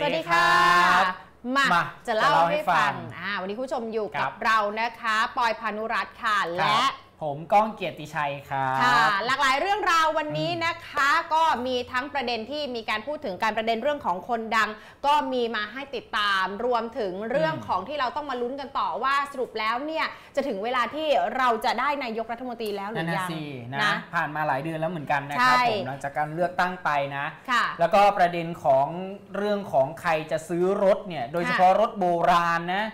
สวัสดีค่ะมามาจะเล่าจะเล่าให้ให้ฟัฟังงอ่าวันนี้คุณผู้ชมอยู่ครักับบเรานะคะ ปอยพานุรัตน์ค่ะ และครับ ผมก้องเกียรติชัยครับค่ะหลากหลายเรื่องราววันนี้นะคะ ก็มีทั้งประเด็นที่มีการพูดถึงการประเด็นเรื่องของคนดัง ก็มีมาให้ติดตามรวมถึงเรื่องอืมของที่เราต้องมาลุ้นกันต่อว่าสรุปแล้วเนี่ยจะถึงเวลาที่เราจะได้นายกรัฐมนตรีแล้วหรืนั่นอนะยังสินะนะผ่านมาหลายเดือนแล้วเหมือนกันนะครับใช่ผมหลังจากการเลือกตั้งไปนะค่ะแล้วก็ประเด็นของเรื่องของใครจะซื้อรถเนี่ยโดยเฉพาะรถโบราณนะ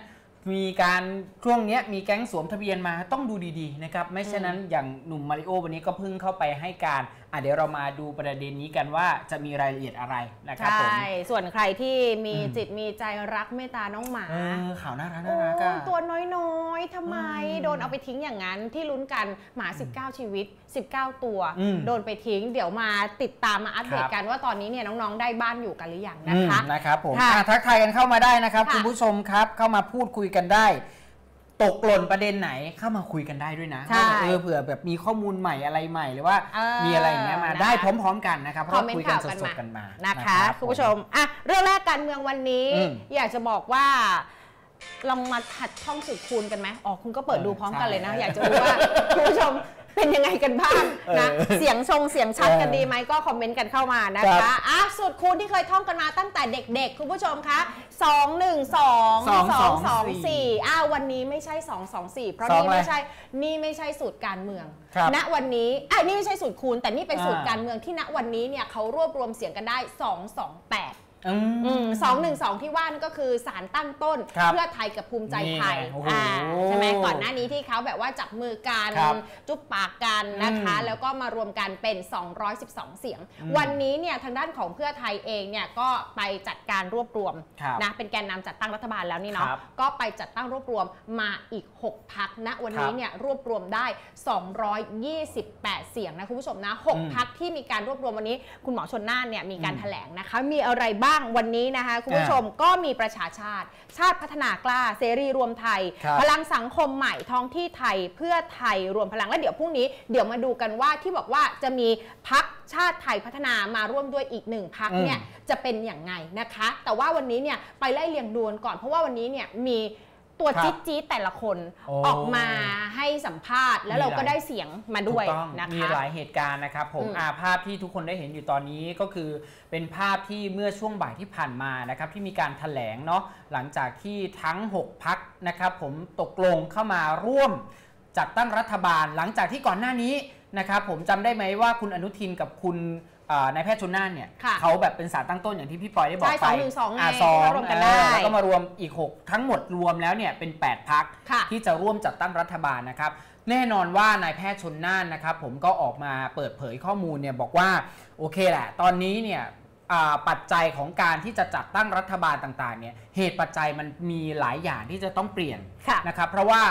มีการช่วงเนี้ยมีแก๊งสวมทะเบียนมาต้องดูดีๆนะครับไม่เช่นนั้นอย่างหนุ่มมาริโอวันนี้ก็เพิ่งเข้าไปให้การ อะเดี๋ยวเรามาดูประเด็นนี้กันว่าจะมีรายละเอียดอะไรนะครับใช่ผมส่วนใครที่มีอืม จิตมีใจรักเมตตาน้องหมา เออข่าวน่ารักโอ้น่ารักอะตัวน้อยๆ ทำไม อืมโดนเอาไปทิ้งอย่างนั้นที่ลุ้นกันหมา 19 ชีวิต 19 ตัว อืมโดนไปทิ้ง เดี๋ยวมาติดตามมาอัปเดตครับ กันว่าตอนนี้เนี่ยน้องๆ ได้บ้านอยู่กันหรือยังนะอืมคะ นะครับผมค่ะอะทักทายกันเข้ามาได้นะครับ ค่ะคุณผู้ชมครับเข้ามาพูดคุยกันได้ ตกหล่นประเด็นไหนเข้ามาคุยกันได้ด้วยนะใช่ว่าเออเผื่อแบบมีข้อมูลใหม่อะไรใหม่หรือว่าเออมีอะไรอย่างเงี้ยมานะคะได้พร้อม ๆ กันนะครับเพคอมราะเมนคุยต์กันข่าวกันสมาดๆกันมานะนะคะรับคุณผู้ชมอะเรื่องแรกการเมืองวันนี้อืมอยากจะบอกว่าลองมาถัดท่องสูตรคูณกันไหมอ๋อคุณก็เปิดดูพร้อมกันเลยนะใช่อยากจะรู้ว่าคุณผู้ชม เป็นยังไงกันบ้างนะเออเสียงชงเสียงชัดกันเออดีไหมก็คอมเมนต์กันเข้ามานะครัคะบอะสูตรคูณที่เคยท่องกันมาตั้งแต่เด็กๆ คุณผู้ชมคะ2 1 2 2 2 4อ้าววันนี้ไม่ใช่ 2 2 4 เพราะสองนี่อะไรไม่ใช่นี่ไม่ใใช่สูตรการเมืองครับณวันนี้อะนี่ไม่ใช่สูตรคูณ แต่นี่เป็นสูตรอ่าการเมืองที่ณวันนี้เนี่ยเขารวบรวมเสียงกันได้ 2 2 8อืม สองหนึ่งสองที่ว่านั่นก็คือสารตั้งต้นครับเพื่อไทยกับภูมิใจไทยนี่ไงโอ้โหอ่าใช่ไหมก่อนหน้านี้ที่เขาแบบว่าจับมือกันครับจุ๊บปากกันนะคะอืมแล้วก็มารวมกันเป็น 212 เสียงอืมวันนี้เนี่ยทางด้านของเพื่อไทยเองเนี่ยก็ไปจัดการรวบรวมครับนะเป็นแกนนำจัดตั้งรัฐบาลแล้วนี่เนาะครับก็ไปจัดตั้งรวบรวมมาอีก 6 พักณวันนี้ครับเนี่ยรวบรวมได้ 228 เสียงนะคุณผู้ชมนะอืม6พักที่มีการรวบรวมวันนี้ คุณหมอชนน่านเนี่ยมีการอืมแถลงนะคะมีอะไรบ้างวันนี้นะคะคุณผู้ชมก็มีประชาชาติ ชาติพัฒนากล้าเสรีรวมไทยครับพลังสังคมใหม่ท้องที่ไทยเพื่อไทยรวมพลังและเดี๋ยวพรุ่งนี้เดี๋ยวมาดูกันว่าที่บอกว่าจะมีพักชาติไทยพัฒนามาร่วมด้วยอีกหนึ่งพักเนี่ยอืมจะเป็นอย่างไงนะคะ แต่ว่าวันนี้เนี่ยไปไล่เรียงดวนก่อนเพราะว่าวันนี้เนี่ยมี ตัวครับจี๊ดจี๊ดแต่ละคนโอ้ ออกมาให้สัมภาษณ์ แล้วเราก็ได้เสียงมาด้วยถูกต้องนะมีคะ หลายเหตุการณ์นะครับผมอืมอ่าภาพที่ทุกคนได้เห็นอยู่ตอนนี้ก็คือเป็นภาพที่เมื่อช่วงบ่ายที่ผ่านมานะครับที่มีการถแถลงเนาะหลังจากที่ทั้ง 6 พักนะครับผมตกลงเข้ามาร่วมจัดตั้งรัฐบาล หลังจากที่ก่อนหน้านี้นะครับผมจำได้ไหมว่าคุณอนุทินกับคุณอ่า นายแพทย์ชนน่านเนี่ยค่ะเขาแบบเป็นสารตั้งต้นอย่างที่พี่ปอยได้บอกใช่ไปสองหนึ่งสองไงาสองที่มารวมกันได้ เออแล้วก็มารวมอีก 6 ทั้งหมดรวมแล้วเนี่ยเป็น 8 พักค่ะ ที่จะร่วมจัดตั้งรัฐบาลนะครับ แน่นอนว่านายแพทย์ชนน่านนะครับ ผมก็ออกมาเปิดเผยข้อมูลเนี่ยบอกว่าโอเคแหละ ตอนนี้เนี่ยอ่าปัจจัยของการที่จะจัดตั้งรัฐบาลต่างๆเนี่ยเหตุปัจจัยมันมีหลายอย่างที่จะต้องเปลี่ยน ค่ะ นะครับเพราะว่า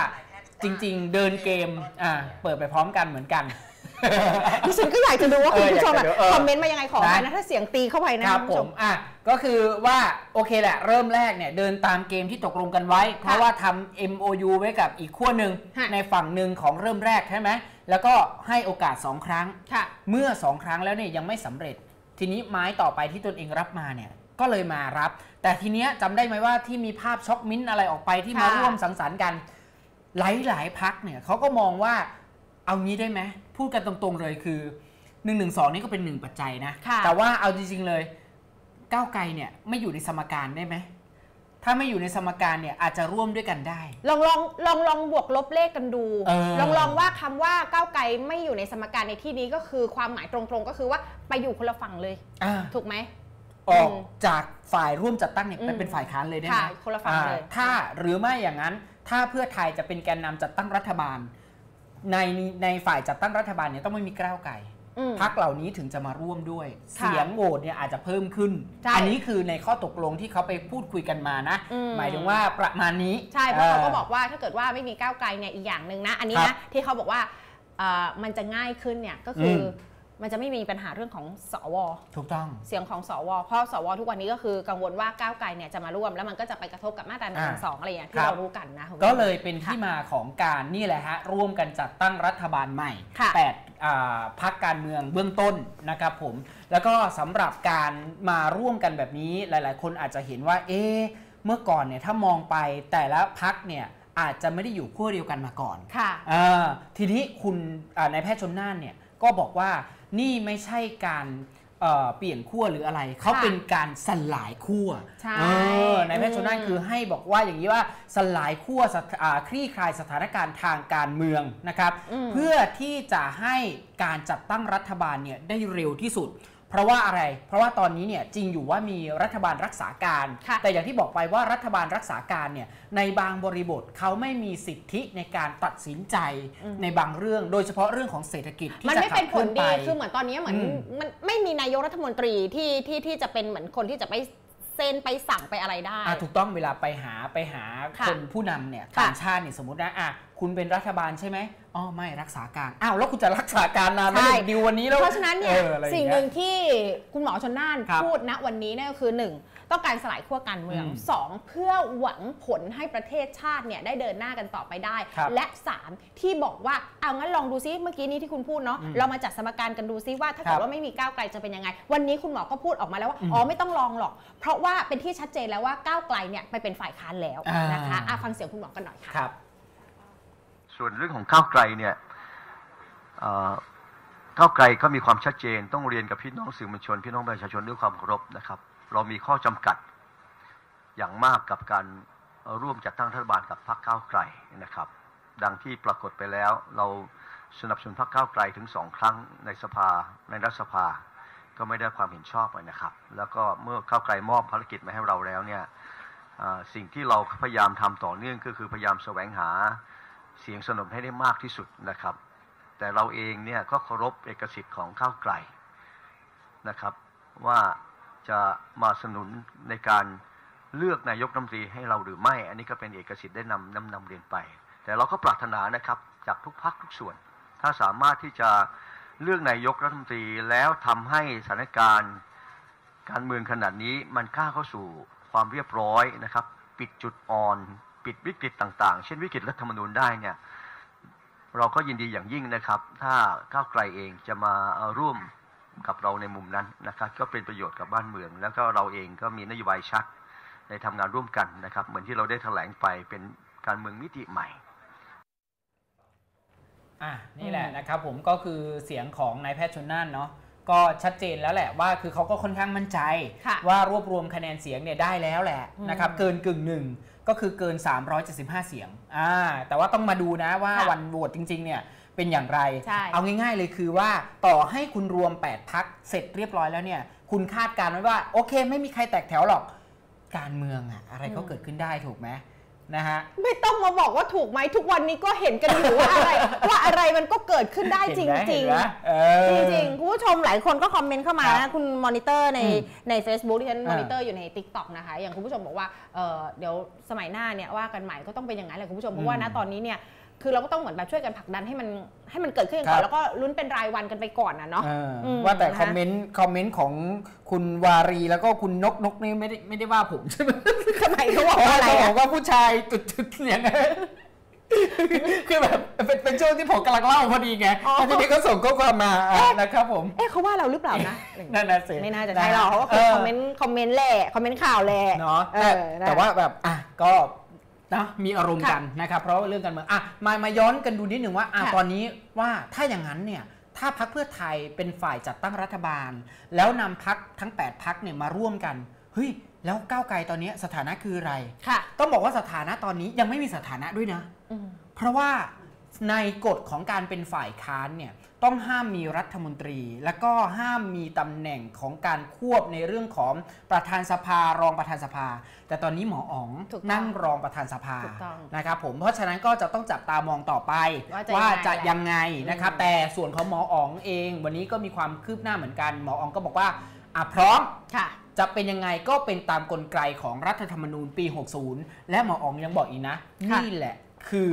จริงๆเดินเกมอ่าเปิดไปพร้อมกันเหมือนกัน ดิฉันก็อยากจะดูว่าเอคุณอผู้ชมอยากจะดูเออคอมเมนต์มายังไงขอไปนะนะถ้าเสียงตีเข้าไปนะครับคุณผผู้ชมมอะก็คือว่าโอเคแหละ เริ่มแรกเนี่ยเดินตามเกมที่ตกลงกันไว้ เพราะว่าทำ MOU ไว้กับอีกขั้วหนึ่งค่ะ ในฝั่งหนึ่งของเริ่มแรกใช่ไหมแล้วก็ให้โอกาส 2 ครั้ง ค่ะ เมื่อ 2 ครั้งแล้วเนี่ยยังไม่สำเร็จ ทีนี้ไม้ต่อไปที่ตนเองรับมาเนี่ยก็เลยมารับ แต่ทีเนี้ยจำได้ไหมว่าที่มีภาพช็อกมิ้นท์อะไรออกไปที่มาค่ะ ร่วมสังสรรค์กัน หลายหลายๆพักเนี่ยเขาก็มองว่าเอางี้ได้ไหม พูดกันตรงๆเลยคือ1นึนี่ก็เป็นหนึ่งปัจจัยนะค่ะแต่ว่าเอาจริงๆเลยก้าวไกลเนี่ยไม่อยู่ในสมการได้ไหมถ้าไม่อยู่ในสมการเนี่ยอาจจะร่วมด้วยกันได้ ลองลองลองลองบวกลบเลขกันดูเออลองลองว่าคำว่าก้าวไกลไม่อยู่ในสมการในที่นี้ก็คือความหมายตรงๆ ก็คือว่าไปอยู่คนละฝั่งเลยอ่าถูกไหมออกอืมจากฝ่ายร่วมจัดตั้งเนี่ยไปอืมเป็นฝ่ายค้านเลยได้ไหมค่ะคนละฝั่งเลยอ่าถ้าหรือไม่อย่างนั้น ถ้าเพื่อไทยจะเป็นแกนนำจัดตั้งรัฐบาล ในในฝ่ายจัดตั้งรัฐบาลเนี่ยต้องไม่มีก้าวไกลอืมพักเหล่านี้ถึงจะมาร่วมด้วยค่ะเสียงโหวตเนี่ยอาจจะเพิ่มขึ้นใช่อันี้คือในข้อตกลงที่เขาไปพูดคุยกันมานะอืมหมายถึงว่าประมาณนี้ ใช่เพราะเขาก็อบอกว่าถ้าเกิดว่าไม่มีก้าวไกลเนี่ยอีกอย่างหนึ่งนะ อันนี้ครันะบที่เขาบอกว่าเอ่อมันจะง่ายขึ้นเนี่ยก็คืออ มันจะไม่มีปัญหาเรื่องของสว ถูกต้อง เสียงของสว เพราะสว ทุกวันนี้ก็คือกังวลว่าก้าวไกลเนี่ยจะมาร่วม แล้วมันก็จะไปกระทบกับมาตราหนึ่อ่างสองอะไรอย่างคที่รับเรารู้กันนะคุณผู้ชมก็เลยเป็นที่มาของการนี่แหละฮะร่วมกันจัดตั้งรัฐบาลใหม่ค่ะแปดอ่าพักการเมืองเบื้องต้นนะครับผม แล้วก็สำหรับการมาร่วมกันแบบนี้หลาย ๆ คนอาจจะเห็นว่า เอ๊ะเมื่อก่อนเนี่ยถ้ามองไปแต่ละพักเนี่ยอาจจะไม่ได้อยู่ขั้วเดียวกันมาก่อน ค่ะอ่าทีนี้คุณอ่านายแพทย์ชนน่านเนี่ยก็บอกว่า นี่ไม่ใช่การเอ่อเปลี่ยนขั้วหรืออะไร เขาเป็นการสลายขั้วใช่เออนายแพทย์ชนน่านอืมคือให้บอกว่าอย่างนี้ว่าสลายขั้วสถอ่าคลี่คลายสถานการณ์ทางการเมืองนะครับอืมเพื่อที่จะให้การจัดตั้งรัฐบาลเนี่ยได้เร็วที่สุด เพราะว่าอะไร เพราะว่าตอนนี้เนี่ยจริงอยู่ว่ามีรัฐบาลรักษาการค่ะแต่อย่างที่บอกไปว่ารัฐบาลรักษาการเนี่ยในบางบริบทเขาไม่มีสิทธิในการตัดสินใจอืมในบางเรื่อง โดยเฉพาะเรื่องของเศรษฐกิจที่มันจะไม่ขัเป็บนเคผลื่ลอนไปดีคือเหมือนตอนนี้เหมือนอืมมันไม่มีนายกรัฐมนตรีที่ที่ที่จะเป็นเหมือนคนที่จะไป เซ็นไปสั่งไปอะไรได้อะถูกต้องเวลาไปหาไปหาค่ะคนผู้นำเนี่ยค่ะต่างชาติเนี่ยสมมตินะอะคุณเป็นรัฐบาลใช่ไหมอ๋อไม่รักษาการอ้าวแล้วคุณจะรักษาการนานไหมใช่ดิววันนี้แล้วเพราะฉะนั้นเนี่ยอออะไรอย่าสิ่งเยหนึ่งที่คุณหมอชนน่านครับพูดณวันนี้เนี่ยก็คือหนึ่ง ต้องการสลายขั้วการเมืองอืมสองเพื่อหวังผลให้ประเทศชาติเนี่ยได้เดินหน้ากันต่อไปได้ครับและสามที่บอกว่าเอางั้นลองดูซิเมื่อกี้นี้ที่คุณพูดเนาะอืมเรามาจัดสมการกันดูซิว่าถ้าครัเกิดบว่าไม่มีก้าวไกลจะเป็นยังไง วันนี้คุณหมอก็พูดออกมาแล้วว่าอืมอ๋อไม่ต้องลองหรอก เพราะว่าเป็นที่ชัดเจนแล้วว่าก้าวไกลเนี่ยไปเป็นฝ่ายค้านแล้วอ่านนะคะอะฟังเสียงคุณหมอกันหน่อยค่ะครับส่วนเรื่องของก้าวไกลเนี่ยเอ่อก้าวไกลก็มีความชัดเจนต้องเรียนกับพี่น้องสื่อมวลชน พี่น้องประชาชนด้วยความเคารพนะครับ เรามีข้อจำกัดอย่างมากกับการร่วมจัดตั้งรัฐบาลกับพรรคก้าวไกลนะครับ ดังที่ปรากฏไปแล้วเราสนับสนุนพรรคก้าวไกลถึงสองครั้งในสภาในรัฐสภาก็ไม่ได้ความเห็นชอบนะครับ แล้วก็เมื่อก้าวไกลมอบภารกิจมาให้เราแล้วเนี่ยสิ่งที่เราพยายามทำต่อเนื่องก็คือพยายามแสวงหาเสียงสนับสนุนให้ได้มากที่สุดนะครับ แต่เราเองเนี่ยก็เคารพเอกสิทธิ์ของก้าวไกลนะครับว่า จะมาสนุนในการเลือกนายกรัฐมนตรีให้เราหรือไม่ อันนี้ก็เป็นเอกสิทธิ์ได้นำนำนำเรียนไป แต่เราก็ปรารถนานะครับจากทุกพักทุกส่วน ถ้าสามารถที่จะเลือกนายกรัฐมนตรีแล้วทำให้สถานการณ์การเมืองขนาดนี้มันก้าวเข้าสู่ความเรียบร้อยนะครับ ปิดจุดอ่อน ปิดวิกฤตต่าง ๆ เช่นวิกฤตรัฐธรรมนูญได้เนี่ยเราก็ยินดีอย่างยิ่งนะครับ ถ้าก้าวไกลเองจะมาร่วม กับเราในมุมนั้นนะครับ ก็เป็นประโยชน์กับบ้านเมือง แล้วก็เราเองก็มีนโยบายชัดในทำงานร่วมกันนะครับ เหมือนที่เราได้แถลงไปเป็นการเมืองมิติใหม่อะนี่แหละอืมนะครับผมก็คือเสียงของนายแพทย์ชนน่านเนาะก็ชัดเจนแล้วแหละว่าคือเขาก็ค่อนข้างมั่นใจค่ะว่ารวบรวมคะแนนเสียงเนี่ยได้แล้วแหละอืมนะครับเกินกึ่งหนึ่งก็คือเกิน 375 เสียงอ่าแต่ว่าต้องมาดูนะว่าค่ะวันโหวตจริงๆเนี่ย เป็นอย่างไรใช่เอาง่ายๆเลยคือว่าต่อให้คุณรวม 8 พรรคเสร็จเรียบร้อยแล้วเนี่ย คุณคาดการณ์ไว้ว่า โอเค ไม่มีใครแตกแถวหรอก การเมืองอะอะไรก็เกิดขึ้นได้ถูกไหมนะฮะไม่ต้องมาบอกว่าถูกไหมทุกวันนี้ก็เห็นกันอยู่ว่าอะไร ว่าอะไรมันก็เกิดขึ้นได้จเห็นไหมจริงเห็นไหมเออๆจริงๆคุณผู้ชมหลายคนก็ comment เข้ามานะครับคุณมอนิเตอร์ในอืมใน Facebook ที่ฉันอ่ามอนิเตอร์อยู่ใน Tik t o k นะคะ อย่างคุณผู้ชมบอกว่าเอ่อเดี๋ยวสมัยหน้าเนี่ยว่ากันใหม่ก็ต้องเป็นอย่างนั้นแหละคุณผู้ชมเพราะว่าณตอนนี้เนี่ย คือเราก็ต้องเหมือนแบบช่วยกันผลักดันให้มันให้มันเกิดขึ้นก่ครัอนบ แล้วก็ลุ้นเป็นรายวันกันไปก่อนนะเนาะ เอออมว่าแต่นะคะคอมเมนต์คอมเมนต์ของคุณวารีแล้วก็คุณนกนกนี่ไม่ได้ไม่ได้ว่าผมใช่ไหมทำไมเขาบอกว่าอะไรเขาบอะ อกว่าผู้ชายจุดจุดๆอย่างนั้นคือแบบเป็นเป็นช่วงที่ผมกำลังเล่าพอดีไงอ๋อ แล้วทีนี้ก็ส่งข้อความมาอะนะครับผมเอ๊ะเขาว่าเราหรือเปล่านะนั่นน่ะสิไม่น่าจะใช่หรอกเขาก็คือคอมเมนต์คอมเมนต์แหละคอมเมนต์ข่าวแหละเนาะเอแต่อนะ แต่ว่าแบบอะก็ นะมีอารมณ์ค่ะกันนะครับเพราะว่าเรื่องการเมืองอะมามาย้อนกันดูนิดหนึ่งว่าอะค่ะตอนนี้ว่าถ้าอย่างนั้นเนี่ยถ้าพักเพื่อไทยเป็นฝ่ายจัดตั้งรัฐบาล แล้วนำพักทั้ง 8 พักเนี่ยมาร่วมกันเฮ้ยแล้วก้าวไกลตอนนี้สถานะคืออะไรค่ะ ต้องบอกว่าสถานะตอนนี้ยังไม่มีสถานะด้วยนะอืมเพราะว่าในกฎของการเป็นฝ่ายค้านเนี่ย ต้องห้ามมีรัฐมนตรี และก็ห้ามมีตำแหน่งของการควบในเรื่องของประธานสภารองประธานสภา แต่ตอนนี้หมออ๋องถูกต้องนั่งรองประธานสภาถูกต้องนะครับผมเพราะฉะนั้นก็จะต้องจับตามองต่อไป ว่าจะจะยัยังงไงไงนะครับอืมแต่ส่วนของหมออ๋องเอง วันนี้ก็มีความคืบหน้าเหมือนกัน หมออ๋องก็บอกว่าอะพร้อมค่ะจะเป็นยังไงก็เป็นตามกลไกของรัฐธรรมนูญปี 60 และหมออ๋องยังบอกอีกนะค่ะนี่แหละคือ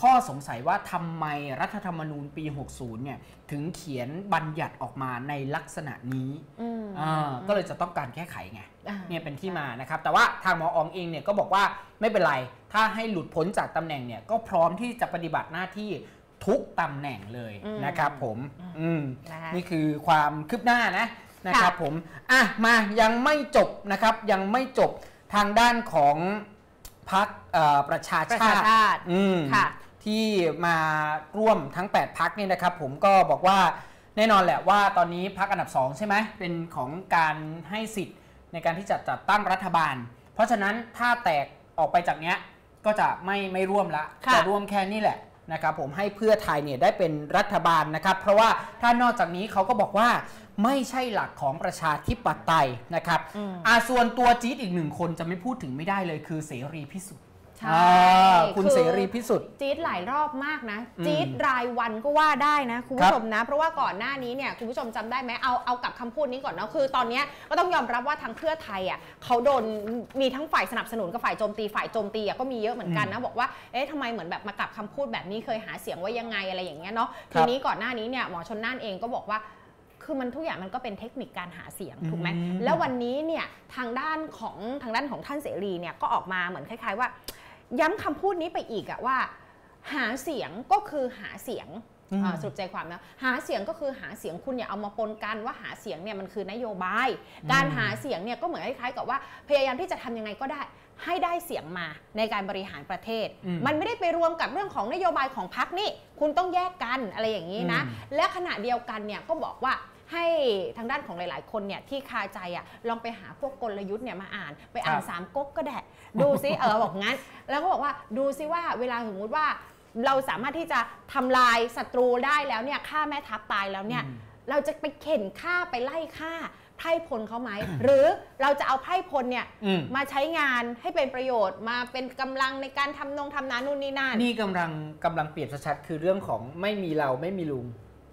ข้อสงสัยว่าทำไมรัฐธรรมนูญปี 60 เนี่ย ถึงเขียนบัญญัติออกมาในลักษณะนี้อืมอ่าก็เลยจะต้องการแก้ไขไงอ่าเนี่ยเป็นที่มานะครับ แต่ว่าทางหมออองเองเนี่ยก็บอกว่าไม่เป็นไร ถ้าให้หลุดพ้นจากตำแหน่งเนี่ยก็พร้อมที่จะปฏิบัติหน้าที่ทุกตำแหน่งเลยอืมนะครับผมอืมนะคะนี่คือความคืบหน้านะนะครับค่ะผมอะมายังไม่จบนะครับ ยังไม่จบทางด้านของพักประชาประชาชาติชาติอืมค่ะ ที่มาร่วมทั้ง 8 พักเนี่ยนะครับผมก็บอกว่าแน่นอนแหละว่าตอนนี้พักอันดับ 2 ใช่ไหมเป็นของการให้สิทธิ์ในการที่จะจัดตั้งรัฐบาล เพราะฉะนั้นถ้าแตกออกไปจากเนี้ยก็จะไม่ไม่ร่วมละค่ะจะร่วมแค่นี้แหละนะครับผมให้เพื่อไทยเนี่ยได้เป็นรัฐบาลนะครับ เพราะว่าถ้านอกจากนี้เขาก็บอกว่าไม่ใช่หลักของประชาธิปไตยนะครับอืมอาส่วนตัวจี๊ดอีกหนึ่งคนจะไม่พูดถึงไม่ได้เลยคือเสรีพิสุทธิ์ ใช่อ่าคุณคือเสรีพิสุทธิ์ จี๊ดหลายรอบมากนะ อืมจี๊ดรายวันก็ว่าได้นะ คุณครัผู้บชมนะ เพราะว่าก่อนหน้านี้เนี่ยคุณผู้ชมจำได้ไหมเอาเอากับคำพูดนี้ก่อนนะคือตอนเนี้ยก็ต้องยอมรับว่าทางเพื่อไทยอะเขาโดนมีทั้งฝ่ายสนับสนุนกับฝ่ายโจมตีฝ่ายโจมตีอะก็มีเยอะเหมือนกันนะบอกว่าเอ๊ะทำไมเหมือนแบบมากลับคำพูดแบบนี้เคยหาเสียงไว้ยังไงอะไรอย่างเงี้ยเนาะคทีรับนี้ก่อนหน้านี้เนี่ยหมอชนน่านเองก็บอกว่า คือมันทุกอย่างมันก็เป็นเทคนิคการหาเสียงถูกไหมอืม แล้ววันนี้เนี่ยทางด้านของทางด้านของท่านเสรีเนี่ยก็ออกมาเหมือนคล้าย ๆว่า ย้ำคำพูดนี้ไปอีกอะว่า หาเสียงก็คือหาเสียงอืมอ่าสรุปใจความนะหาเสียงก็คือหาเสียงคุณอย่าเอามาปนกันว่าหาเสียงเนี่ยมันคือนโยบาย การหาเสียงเนี่ยก็เหมือนคล้ายๆกับว่าพยายามที่จะทำยังไงก็ได้ ให้ได้เสียงมาในการบริหารประเทศอืมมันไม่ได้ไปรวมกับเรื่องของนโยบายของพรรคนี่คุณต้องแยกกันอะไรอย่างนี้นะอืมและขณะเดียวกันเนี่ยก็บอกว่า ให้ทางด้านของหลาย ๆ คนเนี่ยที่คาใจอะลองไปหาพวกกลยุทธ์เนี่ยมาอ่านไปอ่านสามก๊กก็ได้ดูซิเออบอกงั้น แล้วก็บอกว่าดูซิว่าเวลาสมมุติว่าเราสามารถที่จะทำลายศัตรูได้แล้วเนี่ยฆ่าแม่ทัพตายแล้วเนี่ยอืมเราจะไปเข็นฆ่าไปไล่ฆ่าไพร่พลเขาไหม หรือเราจะเอาไพร่พลเนี่ยอืมมาใช้งานให้เป็นประโยชน์มาเป็นกำลังในการทำนงทำนานู่นนี่นั่นนี่กำลังกำลังเปรียบชัดๆคือเรื่องของไม่มีเราไม่มีลุง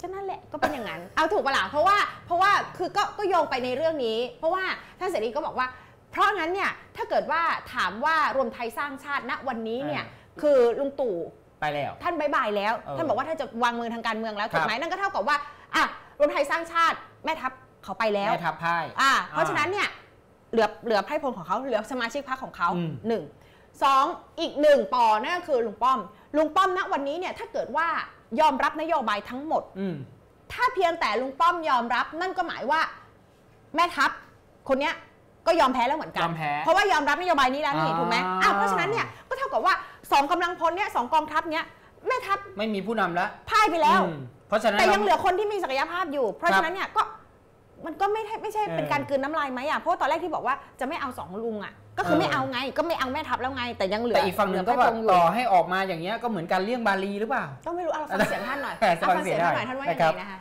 ก็นั่นแหละก็เป็นอย่างนั้น เอาถูกปะล่ะเพราะว่าเพราะว่าคือก็ก็โยงไปในเรื่องนี้ เพราะว่าท่านเสรีก็บอกว่า เพราะงั้นเนี่ยถ้าเกิดว่าถามว่ารวมไทยสร้างชาติณวันนี้เนี่ยอ่คือลุงตู่ไปแล้วท่านบายบายแล้วเออท่านบอกว่าท่านจะวางมือทางการเมืองแล้วครับถูกไหมนั่นก็เท่ากับว่าอะรวมไทยสร้างชาติแม่ทัพเขาไปแล้วแม่ทัพพ่ายอะเพราะฉะนั้นเนี่ยเหลือเหลือไพร่พลของเขาเหลือสมาชิกพรรคของเขาอืมหนึ่งสองอีกหนึ่งปอนั่นก็คือลุงป้อม ลุงป้อมณวันนี้เนี่ยถ้าเกิดว่า ยอมรับนโยบายทั้งหมดอืมถ้าเพียงแต่ลุงป้อมยอมรับนั่นก็หมายว่า แม่ทัพคนเนี้ยก็ยอมแพ้แล้วเหมือนกัยอมแพ้เพราะว่ายอมรับนโยบายนี้แล้วนี่อ่าถูกไหมอ้าวเพราะฉะนั้นเนี่ยก็เท่ากับว่าสองกำลังพลเนี่ยสองกองทัพเนี้ยแม่ทัพไม่มีผู้นำแล้วพ่ายไปแล้วอืมเพราะฉะนั้นแต่ยังราเหลือคนที่มีศักยภาพอยู่ เพราะครับฉะนั้นเนี่ยก็ มันก็ไม่ใช่ไม่ใช่เป็นเออการกลืนน้ำลายไหมอะเพราะว่าตอนแรกที่บอกว่าจะไม่เอาสองลุงอะก็คือเออไม่เอาไงก็ไม่เอาแม่ทัพแล้วไง แต่ยังเหลือแต่อีกฝั่งหนึ่งก็เลืแบพบระพงษ์อยู่ต่อให้ออกมาอย่างเงี้ยก็เหมือนการเลี่ยงบาลีหรือเปล่าต้องไม่รู้เอาฟังเสียงท่านหน่อยแต่เอาฟัฟังงเสีเสียยงงได้ท่านหน่อยท่านว่านะยังครับไงนะคะ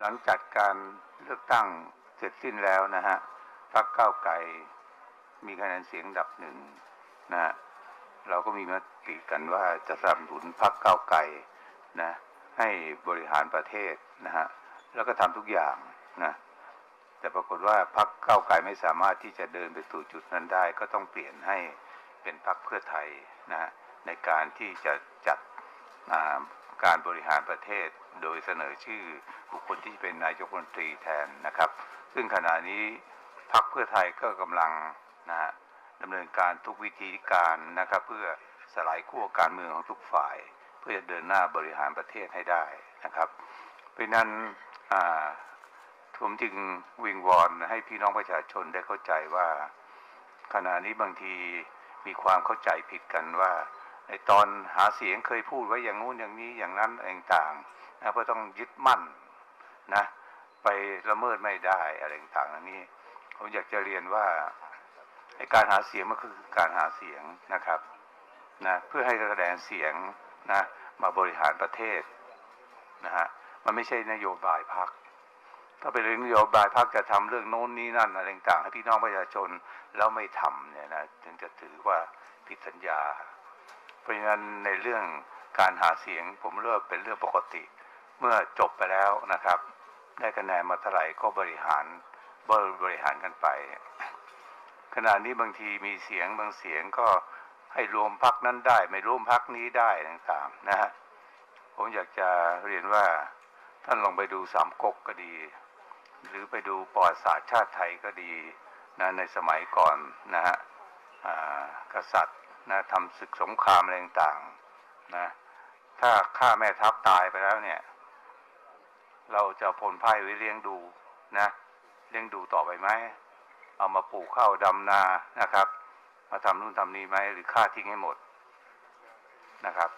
หลังจากการเลือกตั้งเสร็จสิ้นแล้วนะฮะพรรคก้าวไกลมีคะแนนเสียงอันดับหนึ่งนะฮะเราก็มีมติกันว่าจะสนับสนุนพรรคก้าวไกลนะให้บริหารประเทศนะฮะแล้วก็ทำทุกอย่างนะ แต่ปรากฏว่าพรรคก้าวไกลไม่สามารถที่จะเดินไปสู่จุดนั้นได้ ก็ต้องเปลี่ยนให้เป็นพรรคเพื่อไทยนะฮะในการที่จะจัดการบริหารประเทศโดยเสนอชื่อบุคคลที่เป็นนายกรัฐมนตรีแทนนะครับ ซึ่งขณะนี้พรรคเพื่อไทยก็กำลังนะฮะดำเนินการทุกวิธีการนะครับ เพื่อสลายขั้วการเมืองของทุกฝ่าย เพื่อจะเดินหน้าบริหารประเทศให้ได้นะครับ เพราะนั้น ผมจึงวิงวอนให้พี่น้องประชาชนได้เข้าใจว่าขณะนี้บางทีมีความเข้าใจผิดกันว่าในตอนหาเสียงเคยพูดไว้อย่างงู้นอย่างนี้อย่างนั้นอะไรต่างๆนะเพราะต้องยึดมั่นนะไปละเมิดไม่ได้อะไรต่างๆอันนี้ ผมอยากจะเรียนว่าในการหาเสียงมันคือการหาเสียงนะครับนะเพื่อให้คะแนนเสียงนะมาบริหารประเทศนะฮะมันไม่ใช่นโยบายพรรค ถ้าเป็นเรื่องนโยบายพรรคจะทำเรื่องโน้นนี้นั่นอะไรต่างๆให้พี่น้องประชาชนแล้วไม่ทำเนี่ยนะถึงจะถือว่าผิดสัญญา เพราะฉะนั้นในเรื่องการหาเสียงผมเลือกเป็นเรื่องปกติ เมื่อจบไปแล้วนะครับ ได้คะแนนมาเท่าไหร่ก็บริหารบริหารกันไป ขณะนี้บางทีมีเสียงบางเสียงก็ให้รวมพักนั้นได้ ไม่รวมพักนี้ได้ต่างๆนะฮะผมอยากจะเรียนว่าท่านลองไปดูสามก๊กก็ดี หรือไปดูประวัติศาสตร์ชาติไทยก็ดีนะในสมัยก่อนนะฮะอ่ากษัตริย์นะทำศึกสงครามอะไรต่างๆนะถ้าฆ่าแม่ทัพตายไปแล้วเนี่ย เราจะผลไพ่ไว้เลี้ยงดูนะเลี้ยงดูต่อไปไหมเอามาปลูกข้าวดำนานะครับ มาทำนู่นทำนี่ไหมหรือฆ่าทิ้งให้หมดนะครับ